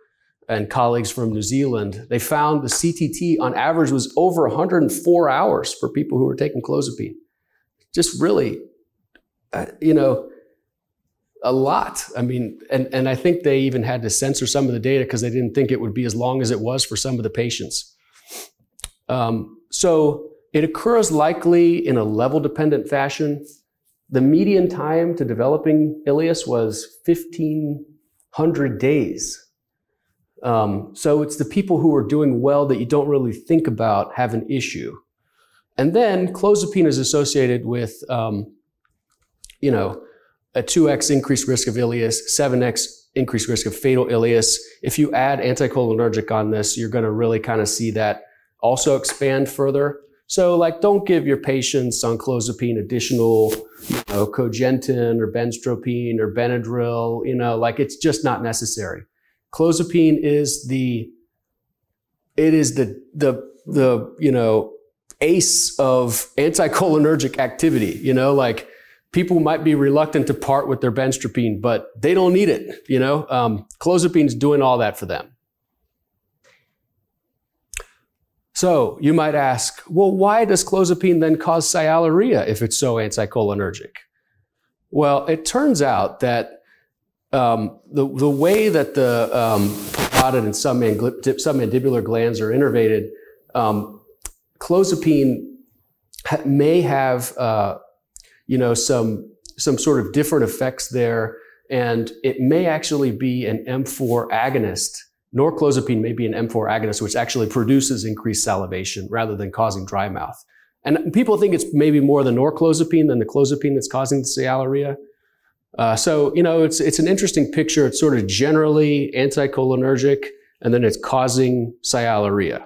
and colleagues from New Zealand. They found the CTT on average was over 104 hours for people who were taking clozapine. Just really, uh, you know, a lot. I mean, and, and I think they even had to censor some of the data because they didn't think it would be as long as it was for some of the patients. Um, so it occurs likely in a level dependent fashion. The median time to developing ileus was 1500 days. Um, so it's the people who are doing well that you don't really think about have an issue. And then clozapine is associated with, um, you know, a 2x increased risk of ileus, 7x increased risk of fatal ileus. If you add anticholinergic on this, you're going to really kind of see that also expand further. So like don't give your patients on clozapine additional, you know, cogentin or benztropine or Benadryl, you know, like it's just not necessary. Clozapine is the, it is the, the, the, you know, ace of anticholinergic activity, you know, like people might be reluctant to part with their benztropine, but they don't need it, you know, um, clozapine's doing all that for them. So you might ask, well, why does clozapine then cause sialorrhea if it's so anticholinergic? Well, it turns out that um, the, the way that the um, parotid and submandibular glands are innervated, um, clozapine may have, uh, you know, some some sort of different effects there, and it may actually be an M4 agonist. Norclozapine may be an M4 agonist, which actually produces increased salivation rather than causing dry mouth. And people think it's maybe more the norclozapine than the clozapine that's causing the sialorrhea. Uh, so, you know, it's, it's an interesting picture. It's sort of generally anticholinergic, and then it's causing sialorrhea.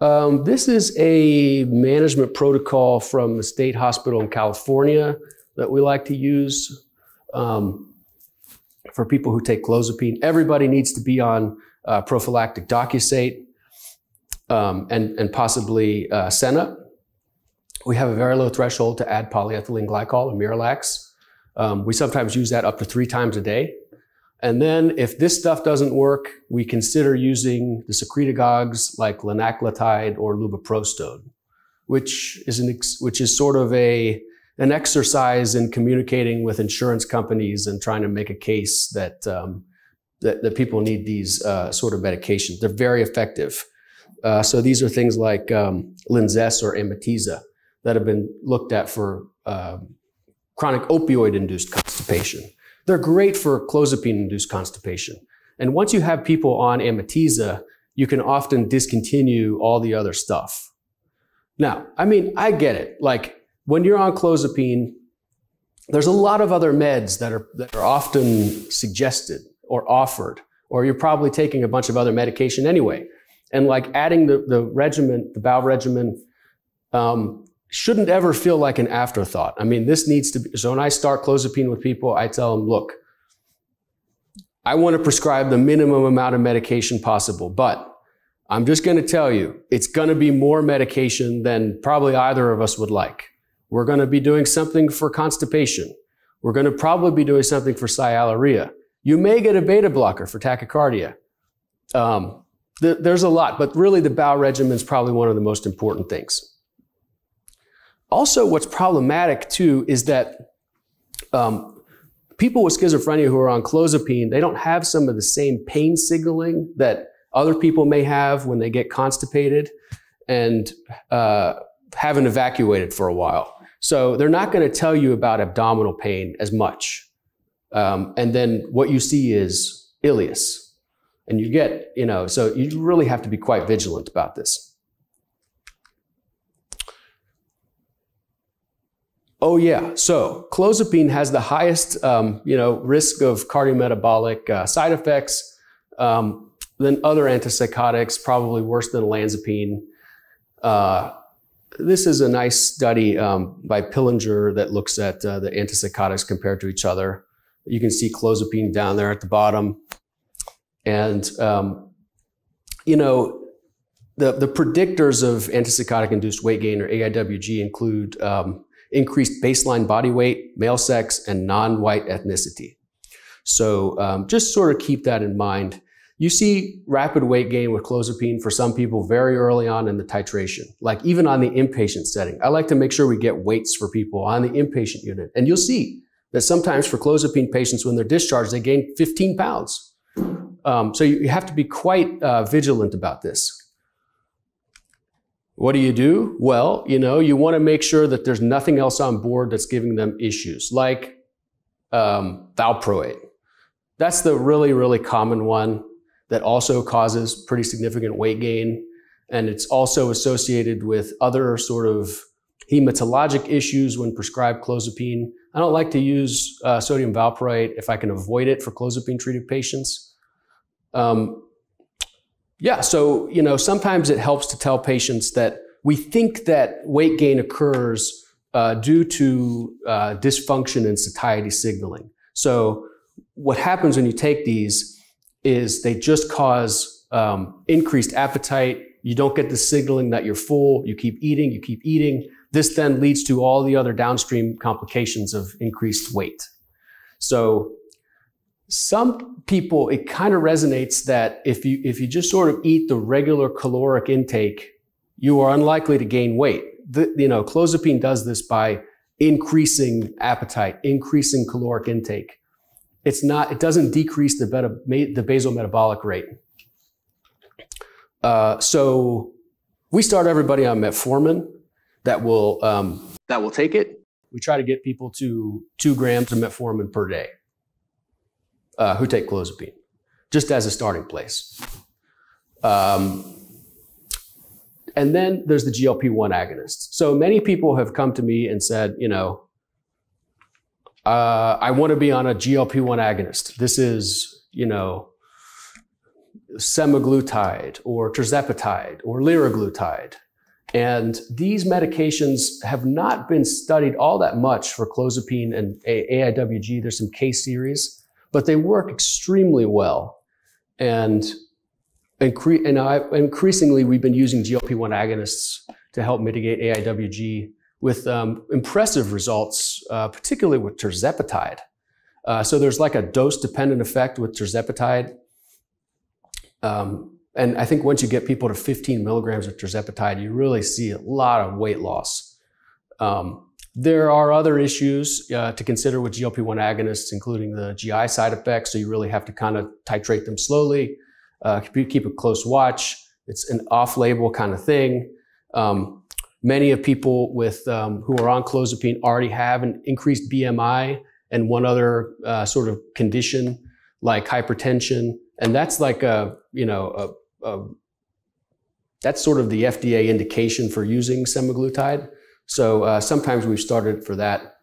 Um, this is a management protocol from the state hospital in California that we like to use um, for people who take clozapine. Everybody needs to be on uh, prophylactic docusate um, and, and possibly uh, Senna. We have a very low threshold to add polyethylene glycol and Miralax. Um, we sometimes use that up to three times a day. And then if this stuff doesn't work, we consider using the secretagogues like linaclotide or lubiprostone, which is an which is sort of a an exercise in communicating with insurance companies and trying to make a case that um, that, that, people need these uh, sort of medications. They're very effective. Uh, so these are things like um, Linzess or Amitiza that have been looked at for uh, chronic opioid-induced constipation. They're great for clozapine-induced constipation. And once you have people on Amitiza, you can often discontinue all the other stuff. Now, I mean, I get it. Like when you're on clozapine, there's a lot of other meds that are, that are often suggested or offered, or you're probably taking a bunch of other medication anyway. And like adding the, the regimen, the bowel regimen, um, shouldn't ever feel like an afterthought. I mean, this needs to be, so when I start clozapine with people, I tell them, look, I want to prescribe the minimum amount of medication possible, but I'm just going to tell you, it's going to be more medication than probably either of us would like. We're going to be doing something for constipation. We're going to probably be doing something for sialorrhea. You may get a beta blocker for tachycardia. Um, th- there's a lot, but really the bowel regimen is probably one of the most important things. Also, what's problematic too is that um, people with schizophrenia who are on clozapine, they don't have some of the same pain signaling that other people may have when they get constipated and uh, haven't evacuated for a while. So they're not going to tell you about abdominal pain as much. Um, and then what you see is ileus. And you get, you know, so you really have to be quite vigilant about this. Oh yeah. So clozapine has the highest, um, you know, risk of cardiometabolic uh, side effects um, than other antipsychotics, probably worse than olanzapine. Uh, this is a nice study um, by Pillinger that looks at uh, the antipsychotics compared to each other. You can see clozapine down there at the bottom, and um, you know. The, the predictors of antipsychotic induced weight gain or AIWG include um, increased baseline body weight, male sex, and non-white ethnicity. So um, just sort of keep that in mind. You see rapid weight gain with clozapine for some people very early on in the titration, like even on the inpatient setting. I like to make sure we get weights for people on the inpatient unit. And you'll see that sometimes for clozapine patients, when they're discharged, they gain 15 pounds. Um, so you have to be quite uh, vigilant about this. What do you do? Well, you know, you want to make sure that there's nothing else on board that's giving them issues, like um, valproate. That's the really, really common one that also causes pretty significant weight gain. And it's also associated with other sort of hematologic issues when prescribed clozapine. I don't like to use uh, sodium valproate if I can avoid it for clozapine treated patients. Um, yeah, so, you know, sometimes it helps to tell patients that we think that weight gain occurs uh, due to uh, dysfunction in satiety signaling. So, what happens when you take these is they just cause um, increased appetite. You don't get the signaling that you're full. You keep eating, you keep eating. This then leads to all the other downstream complications of increased weight. So, some people, it kind of resonates that if you, if you just sort of eat the regular caloric intake, you are unlikely to gain weight. The, you know, clozapine does this by increasing appetite, increasing caloric intake. It's not, it doesn't decrease the, beta, the basal metabolic rate. Uh, so we start everybody on metformin that will, um, that will take it. We try to get people to two grams of metformin per day uh, who take clozapine, just as a starting place. Um, and then there's the GLP-1 agonists. So many people have come to me and said, you know, uh, I want to be on a GLP-1 agonist. This is, you know, semaglutide or tirzepatide or liraglutide. And these medications have not been studied all that much for clozapine and AIWG. There's some case series, but they work extremely well. And, incre- and I, increasingly, we've been using GLP-1 agonists to help mitigate AIWG with um, impressive results, uh, particularly with tirzepatide. Uh, so there's like a dose-dependent effect with tirzepatide. Um, and I think once you get people to 15 milligrams of tirzepatide, you really see a lot of weight loss. Um, there are other issues uh, to consider with GLP-1 agonists, including the GI side effects. So you really have to kind of titrate them slowly, uh, keep a close watch. It's an off-label kind of thing. Um, many of people with um, who are on clozapine already have an increased BMI and one other uh, sort of condition like hypertension, and that's like a you know a, a, that's sort of the FDA indication for using semaglutide. So uh, sometimes we've started for that.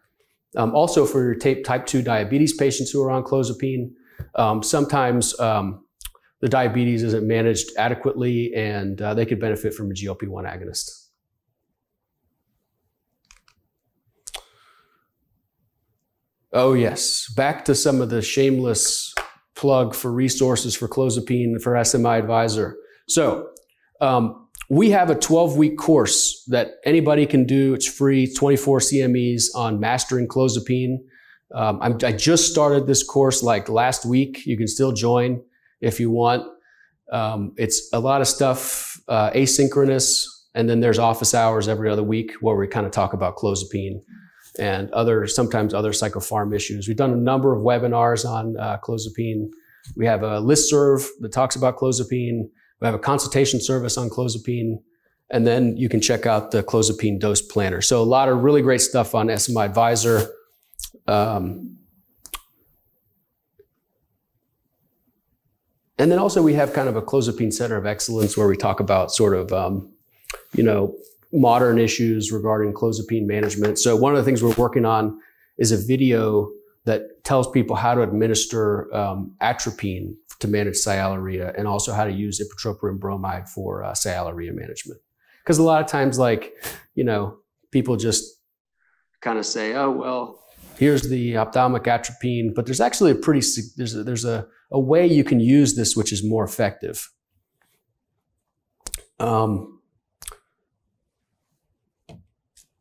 Um, also for your type, type 2 diabetes patients who are on clozapine, um, sometimes um, the diabetes isn't managed adequately and uh, they could benefit from a GLP-1 agonist. Oh yes, back to some of the shameless plug for resources for clozapine for SMI Advisor. So um, we have a 12 week course that anybody can do. It's free, 24 CMEs on mastering clozapine. Um, i just started this course like last week. You can still join if you want. Um, it's a lot of stuff uh, asynchronous, and then there's office hours every other week where we kind of talk about clozapine and other sometimes other psychopharm issues. We've done a number of webinars on uh, clozapine. We have a list serve that talks about clozapine. We have a consultation service on clozapine. And then you can check out the clozapine dose planner. So a lot of really great stuff on SMI Advisor. Um, and then also we have kind of a clozapine center of excellence where we talk about sort of, um, you know, modern issues regarding clozapine management. So one of the things we're working on is a video that tells people how to administer um, atropine to manage sialorrhea and also how to use ipratropium bromide for uh, sialorrhea management. Because a lot of times, like, you know, people just kind of say, oh, well, here's the ophthalmic atropine, but there's actually a pretty, there's a, there's a, a way you can use this which is more effective. Um,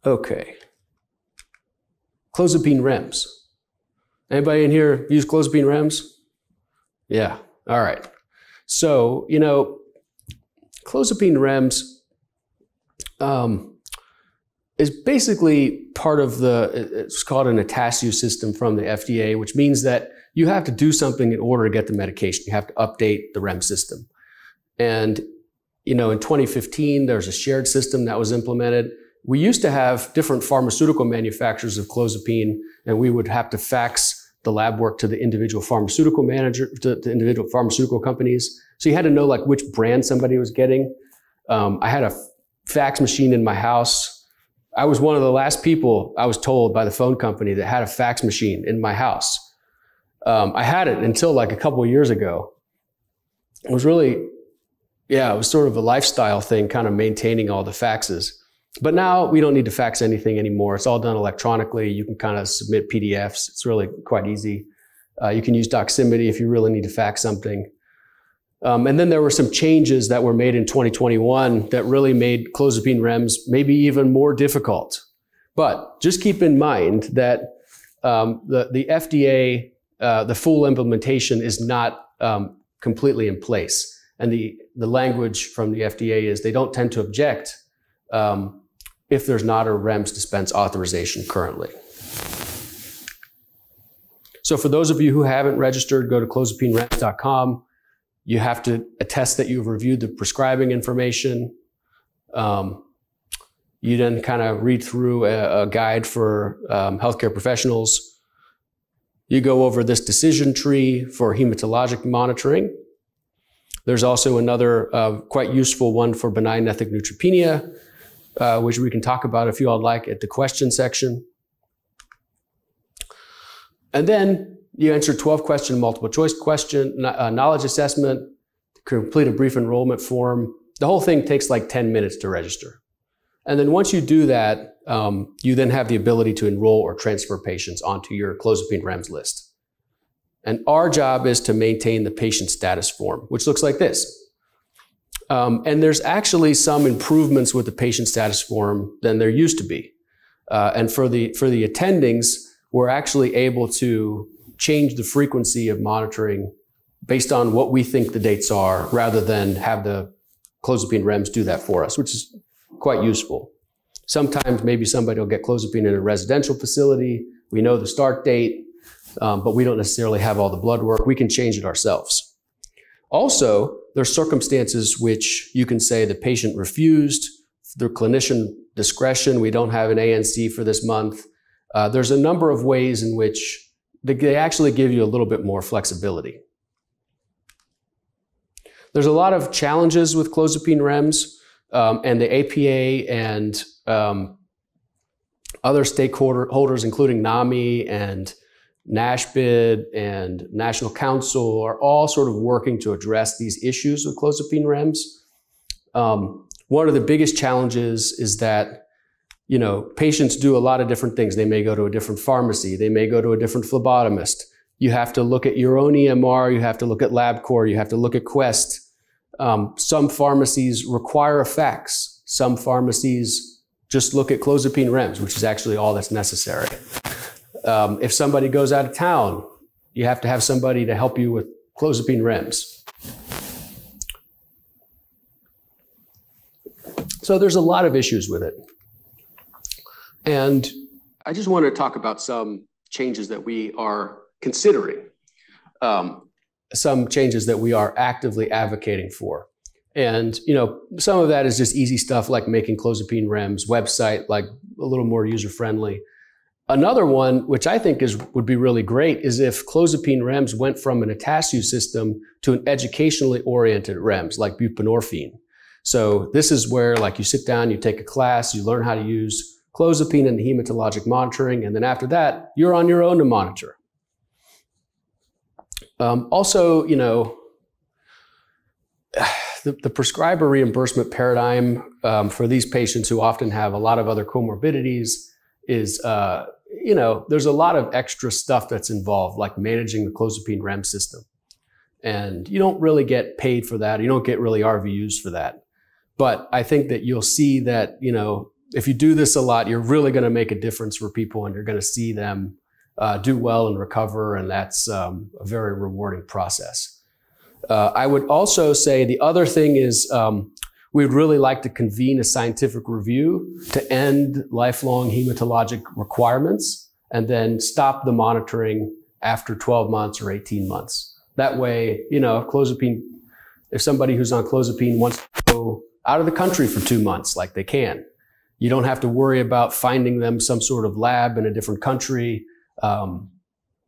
okay. Clozapine REMS. Anybody in here use clozapine REMS? Yeah. All right. So, you know, clozapine REMS um, is basically part of the, it's called an ETASU system from the FDA, which means that you have to do something in order to get the medication. You have to update the REM system. And, you know, in 2015, there's a shared system that was implemented. We used to have different pharmaceutical manufacturers of clozapine, and we would have to fax the lab work to the individual pharmaceutical manager, to the individual pharmaceutical companies. So you had to know like which brand somebody was getting. Um, I had a fax machine in my house. I was one of the last people I was told by the phone company that had a fax machine in my house. Um, I had it until like a couple of years ago. It was really, yeah, it was sort of a lifestyle thing, kind of maintaining all the faxes. But now we don't need to fax anything anymore. It's all done electronically. You can kind of submit PDFs. It's really quite easy. Uh, you can use Doximity if you really need to fax something. Um, and then there were some changes that were made in 2021 that really made clozapine REMS maybe even more difficult. But just keep in mind that um, the, the FDA uh, the full implementation is not um, completely in place. And the, the language from the FDA is they don't tend to object um, if there's not a REMS dispense authorization currently. So for those of you who haven't registered, go to clozapinerems.com. You have to attest that you've reviewed the prescribing information. Um, you then kind of read through a, a guide for um, healthcare professionals. You go over this decision tree for hematologic monitoring. There's also another uh, quite useful one for benign ethnic neutropenia, uh, which we can talk about if you all like at the question section. And then you answer 12 question multiple choice question, uh, knowledge assessment, complete a brief enrollment form. The whole thing takes like 10 minutes to register. And then once you do that, um, you then have the ability to enroll or transfer patients onto your clozapine REMS list. And our job is to maintain the patient status form, which looks like this. Um, and there's actually some improvements with the patient status form than there used to be. Uh, and for the for the attendings, we're actually able to change the frequency of monitoring based on what we think the dates are, rather than have the clozapine REMS do that for us, which is quite useful. Sometimes maybe somebody will get clozapine in a residential facility. We know the start date um, but we don't necessarily have all the blood work. We can change it ourselves. Also, there's circumstances which you can say the patient refused, the clinician discretion, we don't have an ANC for this month. Uh, there's a number of ways in which they actually give you a little bit more flexibility. There's a lot of challenges with clozapine REMS um, and the APA and um, other stakeholders, including NAMI and NASMHPD and National Council are all sort of working to address these issues with clozapine REMS. Um, one of the biggest challenges is that, you know, patients do a lot of different things. They may go to a different pharmacy. They may go to a different phlebotomist. You have to look at your own EMR. You have to look at LabCorp. You have to look at Quest. Um, some pharmacies require a fax. Some pharmacies just look at clozapine REMS, which is actually all that's necessary. Um, if somebody goes out of town, you have to have somebody to help you with clozapine REMS. So there's a lot of issues with it. And I just want to talk about some changes that we are considering, um, some changes that we are actively advocating for. And you know, some of that is just easy stuff like making clozapine REMS website like a little more user friendly. Another one, which I think is would be really great, is if clozapine REMS went from an ETASU system to an educationally oriented REMS like buprenorphine. So this is where like you sit down, you take a class, you learn how to use clozapine and the hematologic monitoring, and then after that, you're on your own to monitor. Um, also, you know, [sighs] the, the prescriber reimbursement paradigm um, for these patients who often have a lot of other comorbidities is uh, you know, there's a lot of extra stuff that's involved, like managing the clozapine REM system. And you don't really get paid for that. You don't get really RVUs for that. But I think that you'll see that, you know, if you do this a lot, you're really going to make a difference for people and you're going to see them uh, do well and recover. And that's um, a very rewarding process. Uh, I would also say the other thing is um, we would really like to convene a scientific review to end lifelong hematologic requirements and then stop the monitoring after 12 months or 18 months. That way, you know, if clozapine, if somebody who's on clozapine wants to go out of the country for two months, like they can, you don't have to worry about finding them some sort of lab in a different country. Um,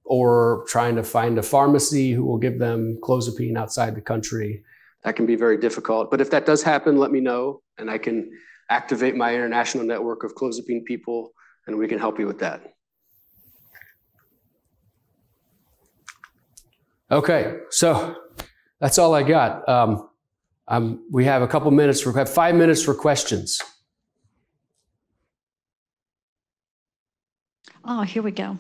or trying to find a pharmacy who will give them clozapine outside the country that can be very difficult. But if that does happen, let me know and I can activate my international network of clozapine people and we can help you with that. Okay, so that's all I got. Um, um, we have a couple minutes we have five minutes for questions. Oh, here we go.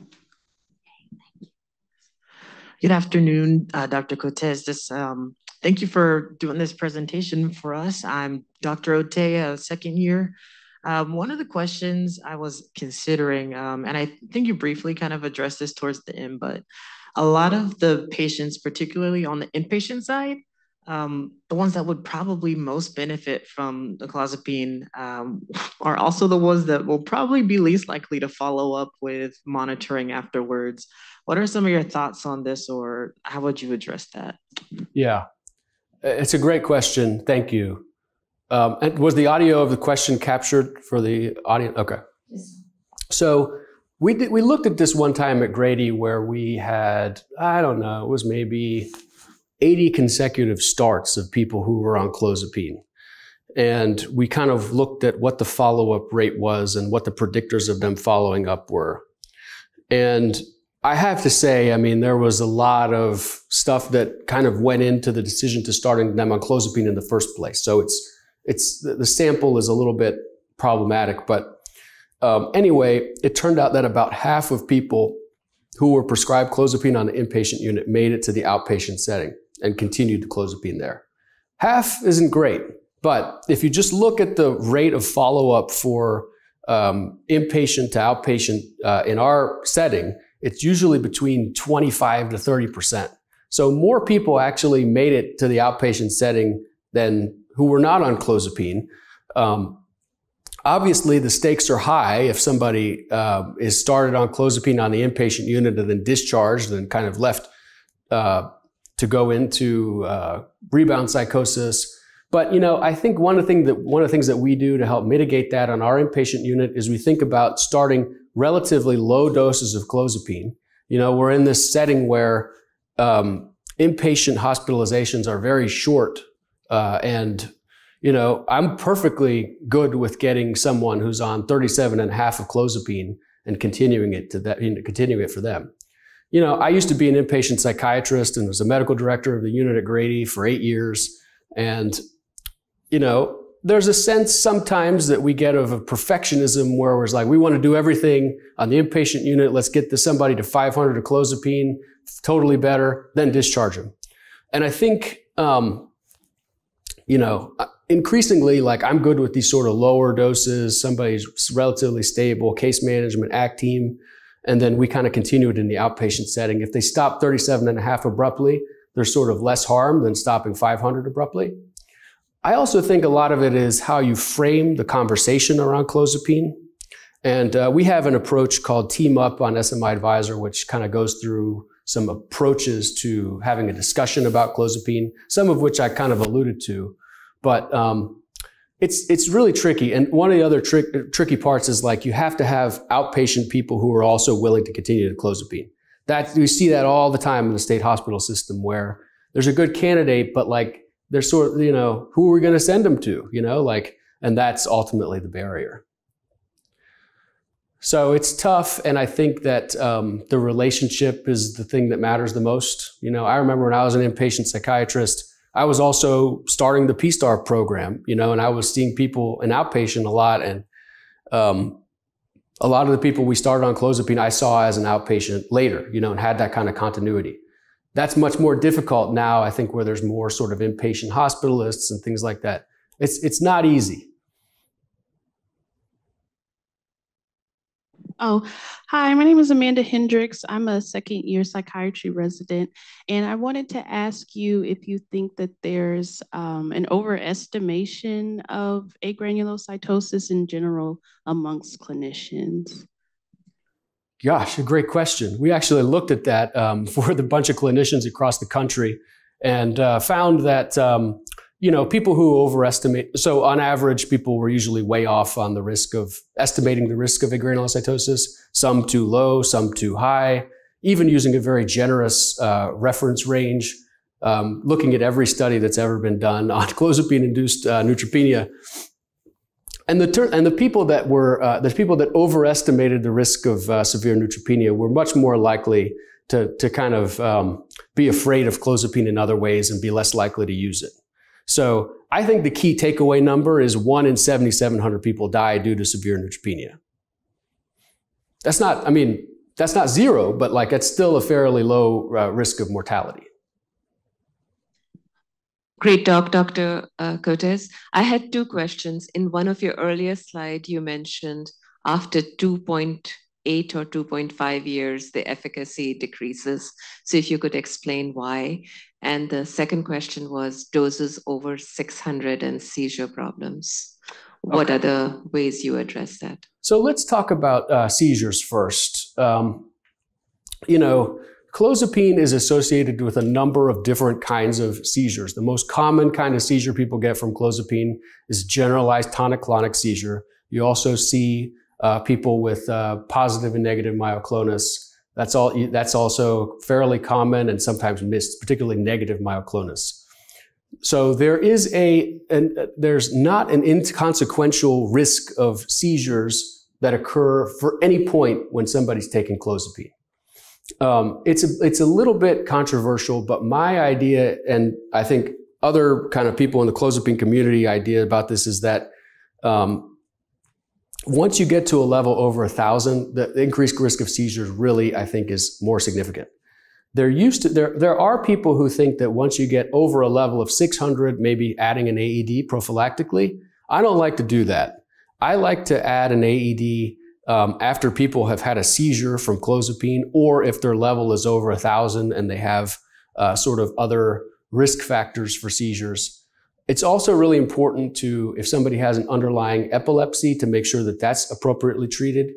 Good afternoon, uh, Dr. Cotes. This um, Thank you for doing this presentation for us. I'm Dr. Ote, a second year Um, one of the questions I was considering, um, and I think you briefly kind of addressed this towards the end, but a lot of the patients, particularly on the inpatient side, um, the ones that would probably most benefit from the clozapine um, are also the ones that will probably be least likely to follow up with monitoring afterwards. What are some of your thoughts on this, or how would you address that? Yeah, it's a great question. Thank you. Um, and was the audio of the question captured for the audience? Okay. So we did, we looked at this one time at Grady where we had I don't know it was maybe 80 consecutive starts of people who were on clozapine. And we kind of looked at what the follow up rate was and what the predictors of them following up were. And I have to say, I mean, there was a lot of stuff that kind of went into the decision to starting them on clozapine in the first place. So it's, it's, the sample is a little bit problematic, but um, anyway, it turned out that about half of people who were prescribed clozapine on the inpatient unit made it to the outpatient setting and continued to clozapine there. Half isn't great, but if you just look at the rate of follow up for um, inpatient to outpatient uh, in our setting, it's usually between 25 to 30 percent. So more people actually made it to the outpatient setting than who were not on clozapine. Um, obviously, the stakes are high if somebody uh, is started on clozapine on the inpatient unit and then discharged and kind of left uh, to go into uh, rebound psychosis. But you know, I think one of the thing that one of the things that we do to help mitigate that on our inpatient unit is we think about starting relatively low doses of clozapine. You know, we're in this setting where um, inpatient hospitalizations are very short, uh, and you know, I'm perfectly good with getting someone who's on 37 and a half of clozapine and continuing it to that, you know, continuing it for them you know, I used to be an inpatient psychiatrist and was a medical director of the unit at Grady for eight years. And, you know, there's a sense sometimes that we get of a perfectionism where it's like, we want to do everything on the inpatient unit. Let's get to somebody to 500 of clozapine, totally better, then discharge them. And I think, um, you know, increasingly, like I'm good with these sort of lower doses. Somebody's relatively stable, case management, ACT team and then we kind of continue it in the outpatient setting. If they stop 37 and a half abruptly, there's sort of less harm than stopping 500 abruptly. I also think a lot of it is how you frame the conversation around clozapine. And uh, we have an approach called Team Up on SMI Advisor, which kind of goes through some approaches to having a discussion about clozapine, some of which I kind of alluded to. But um, it's it's really tricky. And one of the other trick, tricky parts is like you have to have outpatient people who are also willing to continue to clozapine. That we see that all the time in the state hospital system where there's a good candidate, but like there's sort of you know who are we going to send them to? You know, like and that's ultimately the barrier. So it's tough, and I think that um, the relationship is the thing that matters the most. You know, I remember when I was an inpatient psychiatrist I was also starting the P-STAR program, you know, and I was seeing people in outpatient a lot. And um, a lot of the people we started on clozapine, I saw as an outpatient later, you know, and had that kind of continuity. That's much more difficult now, I think, where there's more sort of inpatient hospitalists and things like that. It's, it's not easy. Oh, hi, my name is Amanda Hendricks. I'm a second year psychiatry resident, and I wanted to ask you if you think that there's um, an overestimation of agranulocytosis in general amongst clinicians. Gosh, a great question. We actually looked at that um, [laughs] for the bunch of clinicians across the country and uh, found that um, you know, people who overestimate. So on average, people were usually way off on the risk of estimating the risk of agranulocytosis. Some too low, some too high. Even using a very generous uh, reference range, um, looking at every study that's ever been done on [laughs] clozapine-induced uh, neutropenia. And the ter- and the people that were uh, the people that overestimated the risk of uh, severe neutropenia were much more likely to to kind of um, be afraid of clozapine in other ways and be less likely to use it. So I think the key takeaway number is one in 7,700 people die due to severe neutropenia. That's not, I mean, that's not zero, but like it's still a fairly low uh, risk of mortality. Great talk, Dr. Uh, Cotes. I had two questions. In one of your earlier slide, you mentioned after 2.8 or 2.5 years, the efficacy decreases. So if you could explain why. And the second question was doses over 600 and seizure problems. What okay. are the ways you address that? So let's talk about uh, seizures first. Um, you know, clozapine is associated with a number of different kinds of seizures. The most common kind of seizure people get from clozapine is generalized tonic-clonic seizure. You also see uh, people with uh, positive and negative myoclonus. That's all. That's also fairly common and sometimes missed, particularly negative myoclonus. So there is a, an, uh, there's not an inconsequential risk of seizures that occur for any point when somebody's taking clozapine. Um, it's a, it's a little bit controversial, but my idea, and I think other kind of people in the clozapine community idea about this is that um, once you get to a level over a thousand, the increased risk of seizures really, I think, is more significant. There used to there there are people who think that once you get over a level of 600, maybe adding an AED prophylactically. I don't like to do that. I like to add an AED um, after people have had a seizure from clozapine, or if their level is over a thousand and they have uh, sort of other risk factors for seizures. It's also really important to, if somebody has an underlying epilepsy, to make sure that that's appropriately treated.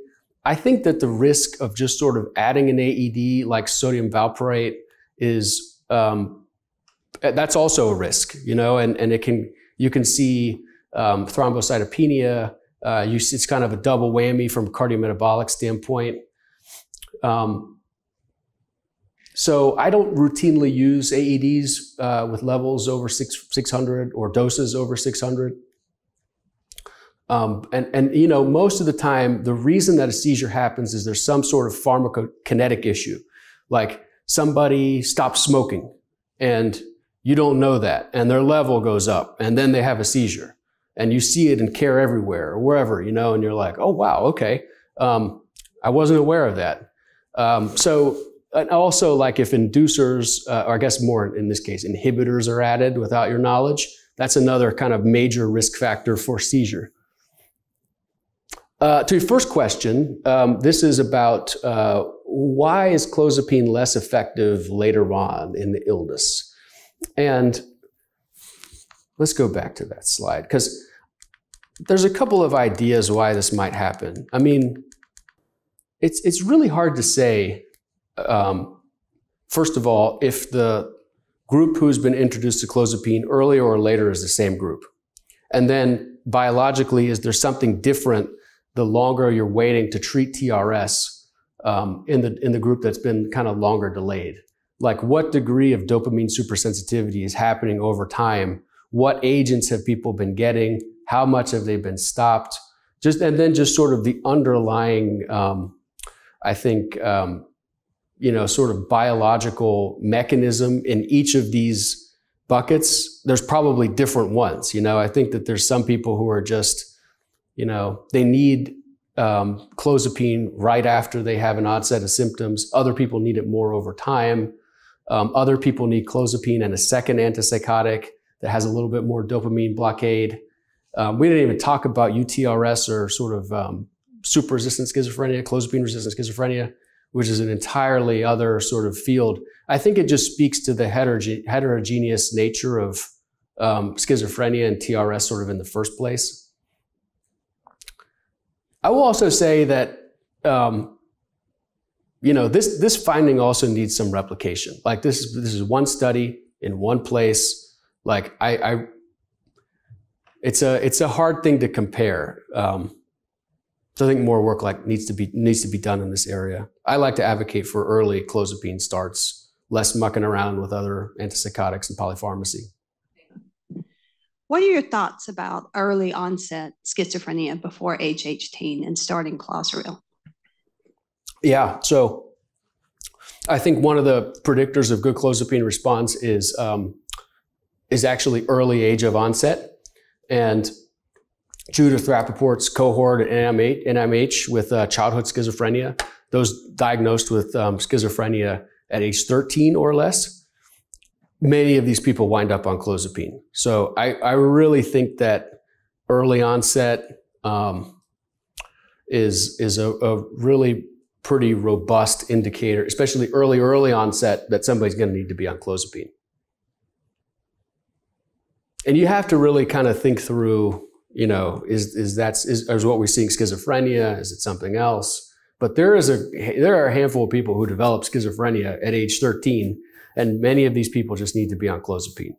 I think that the risk of just sort of adding an AED like sodium valproate is, um, that's also a risk, you know, and, and it can, you can see um, thrombocytopenia. Uh, you, it's kind of a double whammy from a cardiometabolic standpoint. Um, so I don't routinely use AEDs uh, with levels over six, 600 or doses over 600. Um, and, and, you know, most of the time, the reason that a seizure happens is there's some sort of pharmacokinetic issue. Like somebody stops smoking and you don't know that and their level goes up and then they have a seizure and you see it in care everywhere or wherever, you know, and you're like, oh, wow, okay. Um, I wasn't aware of that. Um, so and also like if inducers, uh, or I guess more in this case, inhibitors are added without your knowledge, that's another kind of major risk factor for seizure. Uh, to your first question, um, this is about uh, why is clozapine less effective later on in the illness? And let's go back to that slide because there's a couple of ideas why this might happen. I mean, it's it's really hard to say um, first of all, if the group who's been introduced to clozapine earlier or later is the same group. And then biologically, is there something different the longer you're waiting to treat TRS um, in, the, in the group that's been kind of longer delayed? Like what degree of dopamine supersensitivity is happening over time? What agents have people been getting? How much have they been stopped? Just, and then just sort of the underlying, um, I think, um, you know, sort of biological mechanism in each of these buckets, there's probably different ones. You know, I think that there's some people who are just, you know, they need um, clozapine right after they have an onset of symptoms. Other people need it more over time. Um, other people need clozapine and a second antipsychotic that has a little bit more dopamine blockade. Um, we didn't even talk about UTRS or sort of um, super resistant schizophrenia, clozapine resistant schizophrenia which is an entirely other sort of field. I think it just speaks to the heteroge- heterogeneous nature of um, schizophrenia and TRS sort of in the first place. I will also say that um, you know this this finding also needs some replication. Like this is this is one study in one place. Like I, I it's a it's a hard thing to compare. Um, so I think more work like needs to be needs to be done in this area. I like to advocate for early clozapine starts, less mucking around with other antipsychotics and polypharmacy. What are your thoughts about early onset schizophrenia before age 18 and starting Clozaril? Yeah, so I think one of the predictors of good clozapine response is um, is actually early age of onset, and Judith Rapoport's cohort at NIMH, NIMH with uh, childhood schizophrenia, those diagnosed with um, schizophrenia at age 13 or less, many of these people wind up on clozapine. So I, I really think that early onset um, is is a, a, really pretty robust indicator, especially early early onset, that somebody's going to need to be on clozapine. And you have to really kind of think through, you know, is is that is, is what we're seeing schizophrenia? Is it something else? But there is a there are a handful of people who develop schizophrenia at age 13 and many of these people just need to be on clozapine.